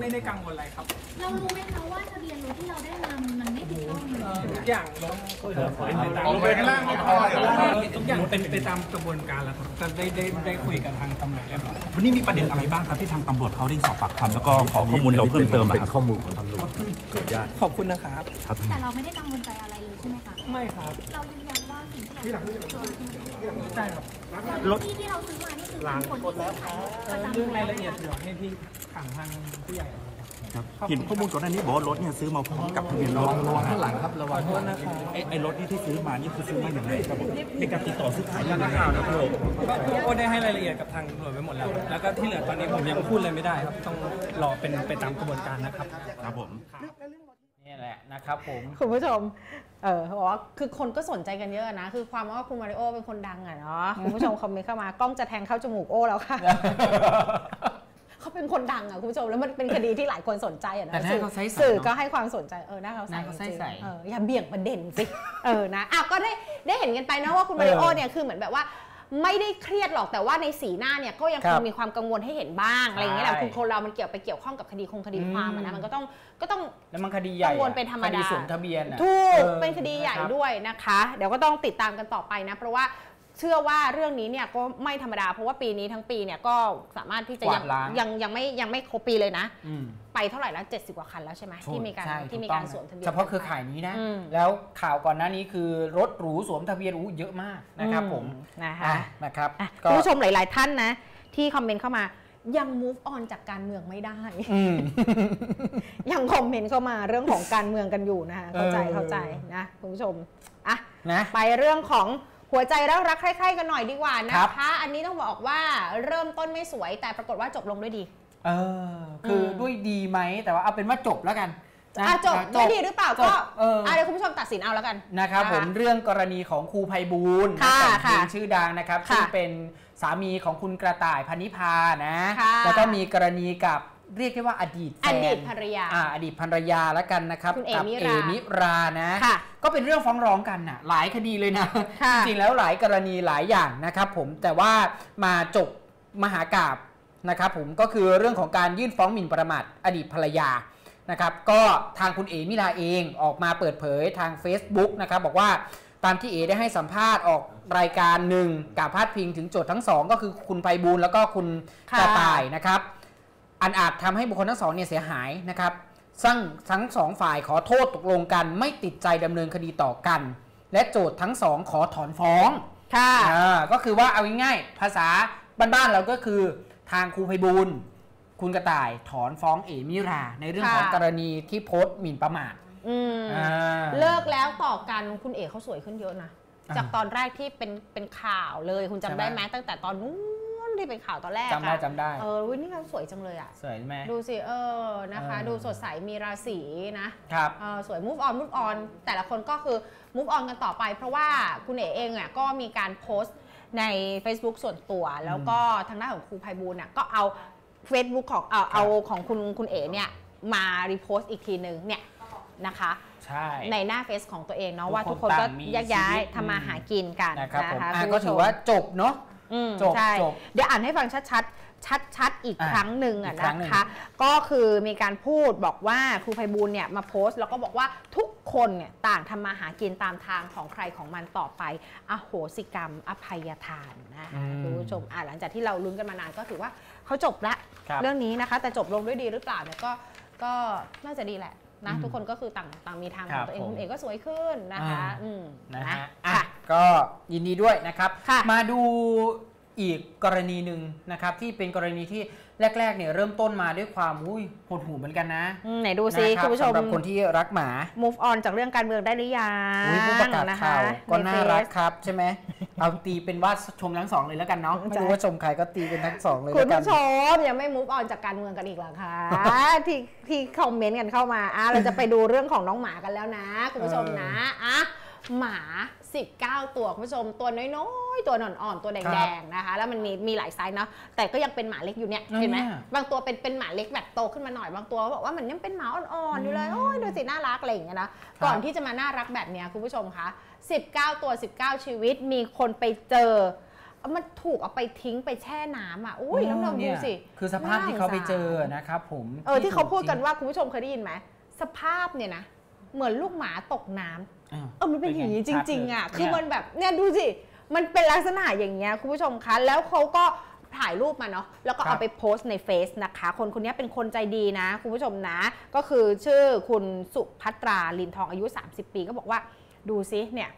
ไม่ได้กังวลอะไรครับ เรารู้ไหมคะว่าทะเบียนรถที่เราได้มามันไม่ถูกต้องเลยทุกอย่างลงไปข้างล่างไม่พอทุกอย่างเป็นไปตามกระบวนการแล้วครับก็ได้ได้ได้คุยกับทางตำรวจเรียบร้อยวันนี้มีประเด็นอะไรบ้างครับที่ทางตำรวจเขาได้สอบปากคำแล้วก็ขอข้อมูลเราเพิ่มเติมเป็นข้อมูลของตำรวจขอบคุณนะครับ แต่เราไม่ได้กังวลใจอะไรเลยใช่ไหมคะไม่ครับ เรายืนยันว่าสิ่งที่เราซื้อตัวใช่ครับรถที่ที่เราซื้อมานี่ คือเป็นคนที่ซื้อขายประจำเรื่องรายละเอียดเดี๋ยวให้พี่ถามทางผู้ใหญ่เอาครับเห็นข้อมูลก่อนหน้านี้บอกว่ารถเนี่ยซื้อมาพร้อมกับทะเบียนรถระวังข้างหลังครับระวังขอโทษนะครับไอ้ไอ้รถนี่ที่ซื้อมานี่คือซื้อมาอย่างไรครับผมเป็นการติดต่อซื้อขายยังไงครับพี่โอก็พี่โอได้ให้รายละเอียดกับทางตำรวจไปหมดแล้ว แล้วก็ที่เหลือตอนนี้ผมยังพูดเลยไม่ได้ครับต้องรอเป็นไปตามกระบวนการนะครับครับผมนี่แหละนะครับผมคุณผู้ชม เออบอกว่าคือคนก็สนใจกันเยอะนะ คือความว่าคุณมาริโอเป็นคนดังอะเนาะคุณผู้ชมคอมเมนต์เข้ามากล้องจะแทงเข้าจมูกโอ้แล้วค่ะเขาเป็นคนดังอะคุณผู้ชมแล้วมันเป็นคดีที่หลายคนสนใจอะนะแต่หน้าสื่อเขาใสๆสื่อเนอะก็ให้ความสนใจเออหน้าเขาใสหน้าเขาจริงๆใสๆเอออย่าเบี่ยงประเด็นสิเออนะอ้าวก็ได้ได้เห็นกันไปนะว่าคุณมาริโอเออเนี่ยคือเหมือนแบบว่าไม่ได้เครียดหรอกแต่ว่าในสีหน้าเนี่ยก็ยังครัคบงมีความกังวลให้เห็นบ้างอะไรอย่างเงี้ยแหละใช่คือคนเรามันเกี่ยวไปเกี่ยวข้องกับคดีคงคดีความอะอืนะมมันก็ต้อง ก็ต้อง แล้วมันคดีใหญ่กังวลเป็นธรรมดา คดีสวมทะเบียนอะถูก ออเป็นคดีใหญ่นะครับ ด้วยนะคะ เดี๋ยวก็ต้องติดตามกันต่อไปนะ เพราะว่าเชื่อว่าเรื่องนี้เนี่ยก็ไม่ธรรมดา เพราะว่าปีนี้ทั้งปีเนี่ยก็สามารถที่จะกยัวาดล้าง ยังยังไม่ยังไม่ครบปีเลยนะ อืมไปเท่าไหร่แล้ว 70 กว่าคันแล้วใช่ไหมที่มีการใช่ที่มีถูต้กาองรสวมทะเบียน เฉพาะเครือข่ายนี้นะ อืม แล้วข่าวก่อนหน้านี้คือรถหรูสวมทะเบียนอู้เยอะมากนะครับผมนะคะ อะนะครับ อะก็คุณผู้ชมหลาย ๆ ท่านนะ ที่คอมเมนต์เข้ามา ยัง move on จากการเมืองไม่ได้อืมยังคอมเมนต์เข้ามาเรื่องของการเมืองกันอยู่นะคะเข้าใจเออเข้าใจนะคุณผู้ชมอะนะไปเรื่องของหัวใจรักรักใคร่ๆกันหน่อยดีกว่านะครับคะอันนี้ต้องบอกว่าเริ่มต้นไม่สวยแต่ปรากฏว่าจบลงด้วยดี เออ คืออมด้วยดีไหมแต่ว่าเอาเป็นว่าจบแล้วกันนะอะจบด้วยดีหรือเปล่าจก็บเอออะเดี๋ยวคุณผู้ชมตัดสินเอาแล้วกันนะครับนะคะผมเรื่องกรณีของครูไพบูลย์นักค่ะแต่งเพลงค่ะชื่อดังนะครับค่ะซึ่งเป็น สามีของคุณกระต่ายพนิพานะค่ะแล้วก็มีกรณีกับเรียกได้ว่าอดีตแฟอนดีตภรรยาอ่าอดีตภรรยาแล้วกันนะครับคุณเอกัมิเอรามิรานะค่ะก็เป็นเรื่องฟ้องร้องกันน่ะหลายคดีเลยนะค่ะจริงๆแล้วหลายกรณีหลายอย่างนะครับผมแต่ว่ามาจบมหากาบนะครับผมก็คือเรื่องของการยื่นฟ้องหมิ่นประมาทอดีตภรรยานะครับก็ทางคุณเอมิลาเองออกมาเปิดเผยทาง Facebook นะครับบอกว่า ตามที่เอได้ให้สัมภาษณ์ออกรายการหนึ่งกล่าวพาดพิงถึงโจทย์ทั้งสองก็คือคุณไพบูลย์แล้วก็คุณค่ะกระต่ายนะครับ อันอาจทำให้บุคคลทั้งสองเนี่ยเสียหายนะครับซึ่งทั้งสองฝ่ายขอโทษตกลงกัน ไม่ติดใจดำเนินคดีต่อกัน และโจทย์ทั้งสองขอถอนฟ้องค่ะอ่าก็คือว่าเอาง่ายๆภาษาบ้านๆเราก็คือทางครูไพบูลย์คุณกระต่ายถอนฟ้องเอมิรา ในเรื่องของค่ะกรณีที่โพสต์หมิ่นประมาท อืมอ่า เลิกแล้วต่อกันคุณเอกเขาสวยขึ้นเยอะนะ อ่าจากตอนแรกที่เป็นเป็นข่าวเลยคุณจำใช่ไหม ได้ไหมตั้งแต่ตอนนู้นที่เป็นข่าวตอนแรกจำได้อะจำได้ เออวินี่เขาสวยจังเลยอะ สวยไหม ดูสิ เออนะคะ เออ ดูสดใสมีราศีนะครับ เออสวย move on move on แต่ละคนก็คือ move on กันต่อไป เพราะว่าคุณเอ๋เองอะก็มีการโพสต์ใน Facebook ส่วนตัว แล้วก็ทางด้านของครูไพบูลย์น่ะก็เอา Facebook ของเอาเอาของคุณคุณเอ๋เนี่ยมารีโพสต์อีกทีหนึ่งเนี่ย นะคะ ใช่ในหน้าเฟซของตัวเองเนาะทุกว่าทุกคนคนก็ต่างมีแยกย้ายชีวิตทำมาอืมหากินกันนะครับผมนะคะอะคุณก็ผู้ชถือมว่าจบเนาะอืมจบใช่จบเดี๋ยวอ่านให้ฟังชัดๆ ชัดๆ อีกอะครั้งหนึ่งอะอีกครั้นะงหนึ่งคะ ก็คือมีการพูดบอกว่าครูไพบูลย์เนี่ยมาโพสต์ แล้วก็บอกว่าทุกคนเนี่ยต่างทำมาหากินตามทางของใครของมันต่อไป อโหสิกรรม อภัยทานนะคะคุณผู้ชมอะหลังจากที่เราลุ้นกันมานานก็ถือว่าเขาจบละครับเรื่องนี้นะคะ แต่จบลงด้วยดีหรือเปล่าเนี่ยก็ก็น่าจะดีแหละ นะอืมทุกคนก็คือต่างต่างมีทางขครัองบตัวเองผมคุณเอกก็สวยขึ้นนะคะอ่าอืมนะนะฮะอะค่ะก็ยินดีด้วยนะครับค่ะมาดู อีกกรณีหนึ่งนะครับที่เป็นกรณีที่แรกๆเนี่ยเริ่มต้นมาด้วยความอุ้ยหดหูเหมือนกันนะอืมไหนดูซินะรับคุณผู้ชมสำหรับคนที่รักหมา move on จากเรื่องการเมืองได้หรือยังอุ้ยผู้ประกาศนะคะข่าวก็ในน่าเฟซรักครับใช่ไหมเอาตีเป็นว่าชมทั้งสองเลยแล้วกันเนาะไม่รู้ใช่ว่าชมใครก็ตีเป็นทั้งสองเลยคุแล้ณวกันผู้ชมยังไม่ move on จากการเมืองกันอีกเหรอคะที่ที่คอมเมนต์กันเข้ามาอะเราจะไปดูเรื่องของน้องหมากันแล้วนะ คุณผู้ชมนะอะหมา 19 ตัวคุณผู้ชมตัวน้อย ๆ ตัวหนอนๆตัวแดงๆนะคะ แล้วมันมีมีหลายไซส์เนาะแต่ก็ยังเป็นหมาเล็กอยู่เนี่ยนั่นเห็นไหมน่ะบางตัวเป็นเป็นหมาเล็กแบบโตขึ้นมาหน่อยบางตัวบอกว่ามันยังเป็นหมาอ่อนๆอยู่เลยโอ้ยดูสิน่ารักอะไรอย่างเงี้ยนะก่อนที่จะมาน่ารักแบบเนี้ยคุณผู้ชมคะ19 ตัว 19 ชีวิตมีคนไปเจอมันถูกเอาไปทิ้งไปแช่น้ำอะอุ้ยน้องๆดูเนี่ยสิ คือสภาพที่เขาไปเจอน่าสงสารนะครับผมเออที่เขาพูดกันถูว่าคุณผู้ชมเคยได้ยินไหมสภาพเนี่ยนะเหมือนลูกหมาตกน้ำอ่าเออมันเป็นอย่างนี้จริง ๆ อะชัดเลยคือมันแบบเนี่ยดูสิ มันเป็นลักษณะอย่างเงี้ยคุณผู้ชมคะ แล้วเขาก็ถ่ายรูปมาเนาะแล้วก็ครัเอาบ ไปโพสต์ในเฟซนะคะ คนคนนี้เป็นคนใจดีนะ คุณผู้ชมนะ ก็คือชื่อคุณสุภัตราลินทองอายุ 30 ปีก็บอกว่าดูซิเนี่ย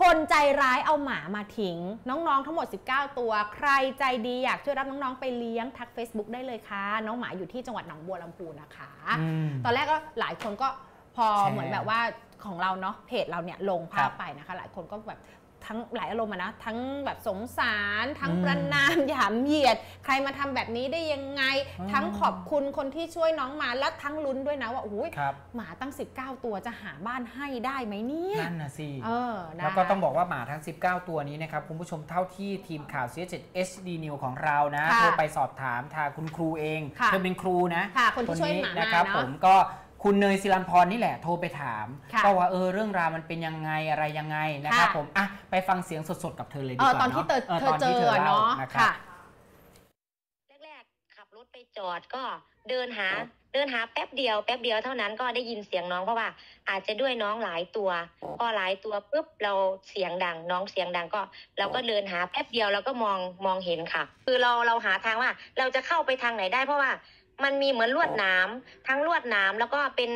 คนใจร้ายเอาหมามาทิ้ง น้องๆ ทั้งหมด 19 ตัว ใครใจดีอยากช่วยรับน้องๆ ไปเลี้ยงทัก Facebook ได้เลยค่ะ น้องหมาอยู่ที่จังหวัดหนองบัวลำพูนะคะ อืม ตอนแรกก็หลายคนก็พอแชร์เหมือนแบบว่าของเราเนาะเพจเราเนี่ยลงภาครัพบไปนะคะ หลายคนก็แบบ ทั้งหลายอารมณ์อะนะทั้งแบบสงสาร ทั้งอืมประนามหยามเหยียด ใครมาทำแบบนี้ได้ยังไงอ๋อทั้งขอบคุณคนที่ช่วยน้องมาแล้วทั้งลุ้นด้วยนะว่าอุ้ยครับหมาตั้ง 19 ตัวจะหาบ้านให้ได้ไหมเนี่ยนั่นน่ะสิเออนะแล้วก็ต้องบอกว่าหมาทั้ง 19 ตัวนี้นะครับคุณผู้ชมเท่าที่ทีมข่าว CS7 HD New ของเรานะค่ะโทรไปสอบถามทางคุณครูเองค่ะเธอเป็นครูนะค่ะคนที่ช่วยหมานะครับเนอะผมก็ คุณเนยศิลันพรนี่แหละโทรไปถาม ค่ะก็ว่าเออเรื่องราวมันเป็นยังไงอะไรยังไงนะครับค่ะผมอะไปฟังเสียงสดๆกับเธอเลยดีเอกอว่าตอนที่เธอเนาะเธอเจตนที่อล่เนาะนะครับ ค่ะ แรกๆขับรถไปจอดก็เดินหาเดินหาแป๊บเดียวแป๊บเดียวเท่านั้นก็ได้ยินเสียงน้องเพราะว่า อาจจะด้วยน้องหลายตัว พอหลายตัวปุ๊บเราเสียงดัง น้องเสียงดังก็ เราก็เดินหาแป๊บเดียวเราก็มองมองเห็นค่ะ คือเราเราหาทางว่าเราจะเข้าไปทางไหนได้เพราะว่า มันมีเหมือนลวดหน้ำทั้งลวดหน้ำแล้วก็เป็น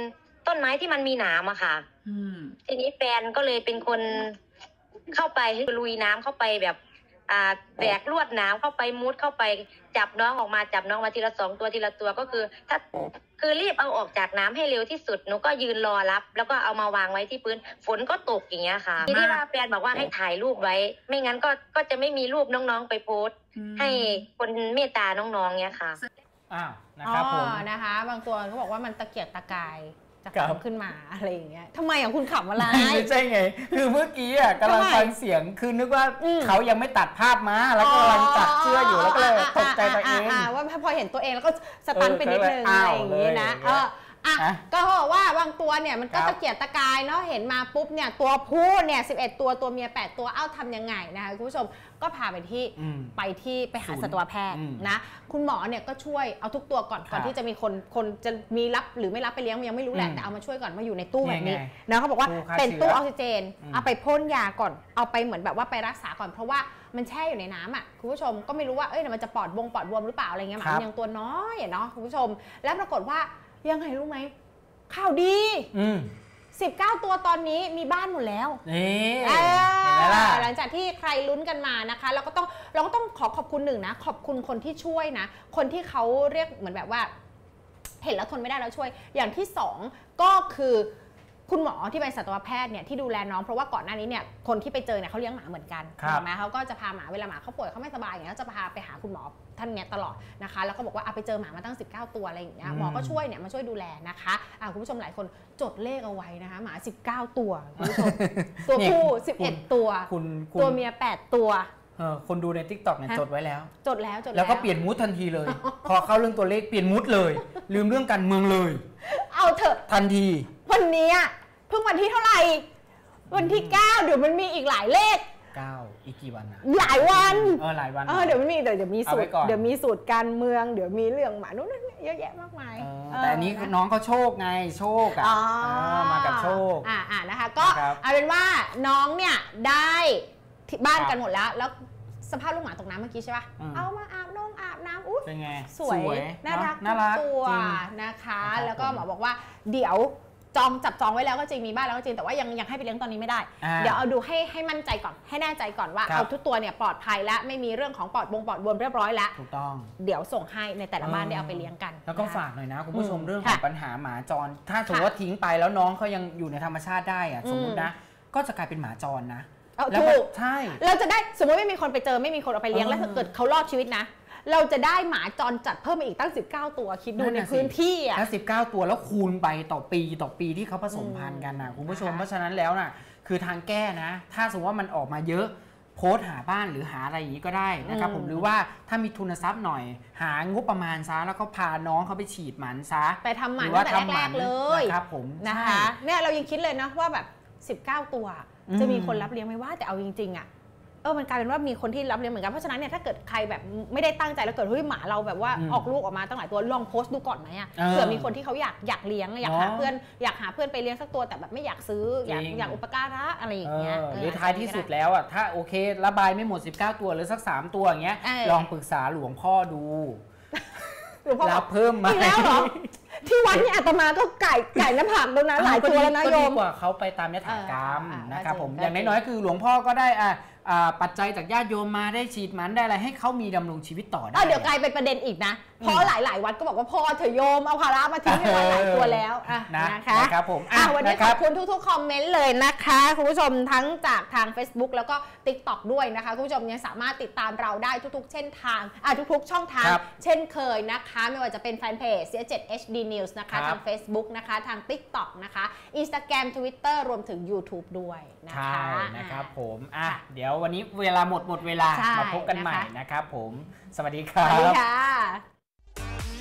ต้นไม้ที่มันมีหนามอะค่ะอืมทีนี้แฟนก็เลยเป็นคนเข้าไปลุยน้ำเข้าไปแบบอ่าแบกลวดน้ำเข้าไปมุดเข้าไปจับน้องออกมาจับน้องมาทีละสองตัวทีละตัวก็คือ ถ้าคือรีบเอาออกจากน้ำให้เร็วที่สุดหนูก็ยืนรอรับ แล้วก็เอามาวางไว้ที่พื้นฝนก็ตกอย่างเงี้ยค่ะทีที่ว่าแฟนบอกว่าให้ถ่ายรูปไว้ ไม่งั้นก็ก็จะไม่มีรูปน้องๆไปโพสต์ให้คนเมตตาน้องๆเนี้ยค่ะ อ้าวนะครับผมอ๋อนะคะ บางตัวก็บอกว่ามันตะเกียกตะกายจะครับขำขึ้นมาอะไรอย่างเงี้ยทำไมอะคุณขำอะไรไม่ใช่ไง คือเมื่อกี้อะกำลังทำไมฟังเสียงคือนึกว่าอืมเขายังไม่ตัดภาพมาแล้วก็กำลังตัดเสื้ออยู่แล้วก็เลยตกใจตัวเองาาว่าพอเห็นตัวเองแล้วก็สตันไปนิดนึงเอออะไรอย่างงี้นะ ก็เลยเอออะฮะก็บอกว่าบางตัวเนี่ยมันก็ครับตะเกียกตะกายเนาะเห็นมาปุ๊บเนี่ยตัวผู้เนี่ย11ตัวตัวเมีย 8 ตัวเอ้าทำยังไงนะคะคุณผู้ชมก็พาไปที่อืมไปที่ไปหาศูนย์สัตวแพทย์อืมนะคุณหมอเนี่ยก็ช่วยเอาทุกตัวก่อนครับก่อนที่จะมีคนคนจะมีรับหรือไม่รับไปเลี้ยงยังไม่รู้แหละอืมแต่เอามาช่วยก่อนมาอยู่ในตู้แบบนี้ยังไงนะเขาบอกว่าตู้ฆ่าเป็นตู้เชื้อออกซิเจนอืมเอาไปพ่นยาก่อนเอาไปเหมือนแบบว่าไปรักษาก่อนเพราะว่ามันแช่อยู่ในน้ำอะคุณผู้ชมก็ไม่รู้ว่าเอ้ยเดี๋ยวมันจะปอดบงปอดบวมหรือเปล่าอะไรเงี้ยหมาครับมันยังตัวน้อยอะเนาะคุณผู้ชม แล้วปรากฏว่า ยังไงรู้ไหมข่าวดีอืม19 ตัวตอนนี้มีบ้านหมดแล้วนี่เอเห็นไหมล่ะอหลังจากที่ใครลุ้นกันมานะคะเราก็ต้องเราก็ต้องขอขอบคุณหนึ่งนะ ขอบคุณคนที่ช่วยนะ คนที่เขาเรียกเหมือนแบบว่า เห็นแล้วทนไม่ได้แล้วช่วย อย่างที่สองก็คือคุณหมอที่เป็นสัตวแพทย์เนี่ยที่ดูแลน้องเพราะว่าก่อนหน้านี้เนี่ยคนที่ไปเจอเนี่ยเขาเลี้ยงหมาเหมือนกันครับถูกไหมเขาก็จะพาหมาเวลาหมาเขาป่วยเขาไม่สบายอย่างเงี้ยก็จะพาไปหาคุณหมอ ท่านเนี้ยตลอดนะคะ แล้วก็บอกว่าเอาไปเจอหมามาตั้ง 19 ตัวอะไรอย่างเงี้ยหมอก็ช่วยเนี่ยมาช่วยดูแลนะคะอ่าคุณผู้ชมหลายคนจดเลขเอาไว้นะคะหมา 19 ตัวคุณผู้ชมตัวผู้เนี่ย11 ตัวคุณคุณตัวเมีย 8 ตัวเออคนดูใน t ิ k t o k เนี่ยฮะจดไว้แล้ว จดแล้วจดแล้วก็เปลี่ยนมูดทันทีเลย พอเข้าเรื่องตัวเลขเปลี่ยนมูดเลย ลืมเรื่องการเมืองเลย เอาเถอะทันที วันเนี้ยเพิ่งวันที่เท่าไหร่ วันที่ 9 เดี๋ยวมันมีอีกหลายเลข 9 อีกกี่วันนะหลายวันเออหลายวันเออเดี๋ยวมันมีเดี๋ยวเดี๋ยวมีเอาสูไว้ตรก่อนเดี๋ยวมีสูตรการเมือง เดี๋ยวมีเรื่องหมานู่นนั่นนี่เยอะแยะมากมายเออเออแต่อันนี้ะน้องเขาโชคไงโชคอะอ๋อเออมากับโชคอ่าอ่านะคะก็ครับเอาเป็นว่าน้องเนี่ยได้ที่บ้านครับกันหมดแล้วแล้วสภาพลูกหมาตกน้ำเมื่อกี้ใช่ป่ะอืมเอามาอาบน้องอาบน้ำอุ๊ยเป็นไง สวยเนน่าอะรักน่ารักทุกตัวจริงนะคะนะครับแล้วก็ผมหมอบอกว่าเดี๋ยว จองจับจองไว้แล้วก็จริงมีบ้านแล้วก็จริงแต่ว่ายังยังให้ไปเลี้ยงตอนนี้ไม่ได้ อ่าเดี๋ยวเอาดูให้ให้มั่นใจก่อนให้แน่ใจก่อนว่าครับ เอาทุกตัวเนี่ยปลอดภัยและไม่มีเรื่องของปอดบงปอดบวมเรียบร้อยแล้ว ถูกต้อง เดี๋ยวส่งให้ในแต่ละบ้านเออได้เอาไปเลี้ยงกันแล้วก็นะคะ ฝากหน่อยนะ คุณผู้ชมอืมเรื่องของค่ะปัญหาหมาจร ถ้าสมมติค่ะว่าทิ้งไปแล้วน้องเขายังอยู่ในธรรมชาติได้อะอืม สมมตินะ ก็จะกลายเป็นหมาจรนะเอาแล้วถูมันกใช่ เราจะได้สมมติไม่มีคนไปเจอไม่มีคนเอาไปเลี้ยง เออ แล้วถ้าเกิดเขารอดชีวิตนะ เราจะได้หมาจรจัดเพิ่มมาอีกตั้ง 19 ตัวคิดดูนั่นในน่ะสิพื้นที่อะแล้ว19ตัวแล้วคูณไปต่อปีต่อปีที่เขาผสมพันธุ์กันนะคุณผู้ชมนะคะเพราะฉะนั้นแล้วน่ะคือทางแก้นะ ถ้าสมมติว่ามันออกมาเยอะโพสต์หาบ้านหรือหาอะไรอย่างนี้ก็ได้นะครับผมหรือว่าถ้ามีทุนทรัพย์หน่อย หางบประมาณซะแล้วก็พาน้องเขาไปฉีดหมันซะไปทำหมันรือว่าตั้งแต่ทำหแรมักนๆเลยนะครับผมนะใช่คะเนี่ยเรายังคิดเลยนะว่าแบบ 19 ตัวอืมจะมีคนรับเลี้ยงไหมว่าแต่เอาจริงๆอะเออมันกลายเป็นว่ามีคนที่รับเลี้ยงเหมือนกันเพราะฉะนั้นเนี่ยถ้าเกิดใครแบบไม่ได้ตั้งใจแล้วเกิดเฮ้ยหมาเราแบบว่าอืมออกลูกออกมาตั้งหลายตัวลองโพสต์ดูก่อนไหมอะเออเผื่อมีคนที่เขาอยากอยากเลี้ยงอยากหาเนาะเพื่อนอยากหาเพื่อนไปเลี้ยงสักตัวแต่แบบไม่อยากซื้ออยากจริงอยากอุปการะอะไรอย่างเอเงี้ยอเหรือท้ายที่สุดแล้วอะถ้าโอเคระบายไม่หมด 19 ตัวหรือสัก 3 ตัวอย่างเงี้ยเออลองปรึกษาหลวงพ่อดูหลวงพ่อรับเพิ่มไหมอีกแล้วเหรอ ที่วัดเนี่ยอาตมาก็ไก่ไก่หน้าผากแล้วนะหลายตัวแล้วนะก็โยดีมกว่าเขาไปตามยถากรรมเออเออนะครับผมก็จริงอย่างน้อยๆคือหลวงพ่อก็ได้อะอ่าปัจจัยจากญาติโยมมาได้ฉีดหมันได้อะไรให้เขามีดำรงชีวิตต่อได้เออเดี๋ยวกลายเป็นประเด็นอีกนะ เพราะหลายๆ วัดก็บอกว่าพอเถอะโยมเอาภาระมาทิ้งให้วัดหลายตัวแล้วอะนะนะคะนะครับผมอะวันนี้ะขรัอบคุณทุกๆ คอมเมนต์เลยนะคะคุณผู้ชมทั้งจากทาง Facebook แล้วก็ TikTok ด้วยนะคะ คุณผู้ชมยังสามารถติดตามเราได้ทุกๆเส้นทางอะทุกๆ ช่องทางครับเช่นเคยนะคะ ไม่ว่าจะเป็นแฟนเพจ c 7 HD News นะคะครับทาง Facebook นะคะ ทาง TikTok นะคะ Instagram Twitter รวมถึง YouTube ด้วยนะใช่คะนะครับอะผมอะค่ะเดี๋ยววันนี้เวลาหมดหมดเวลาใช่มาพบกันใหม่นะคะนะครับผม สวัสดีคสรัวัสดีบค่ะ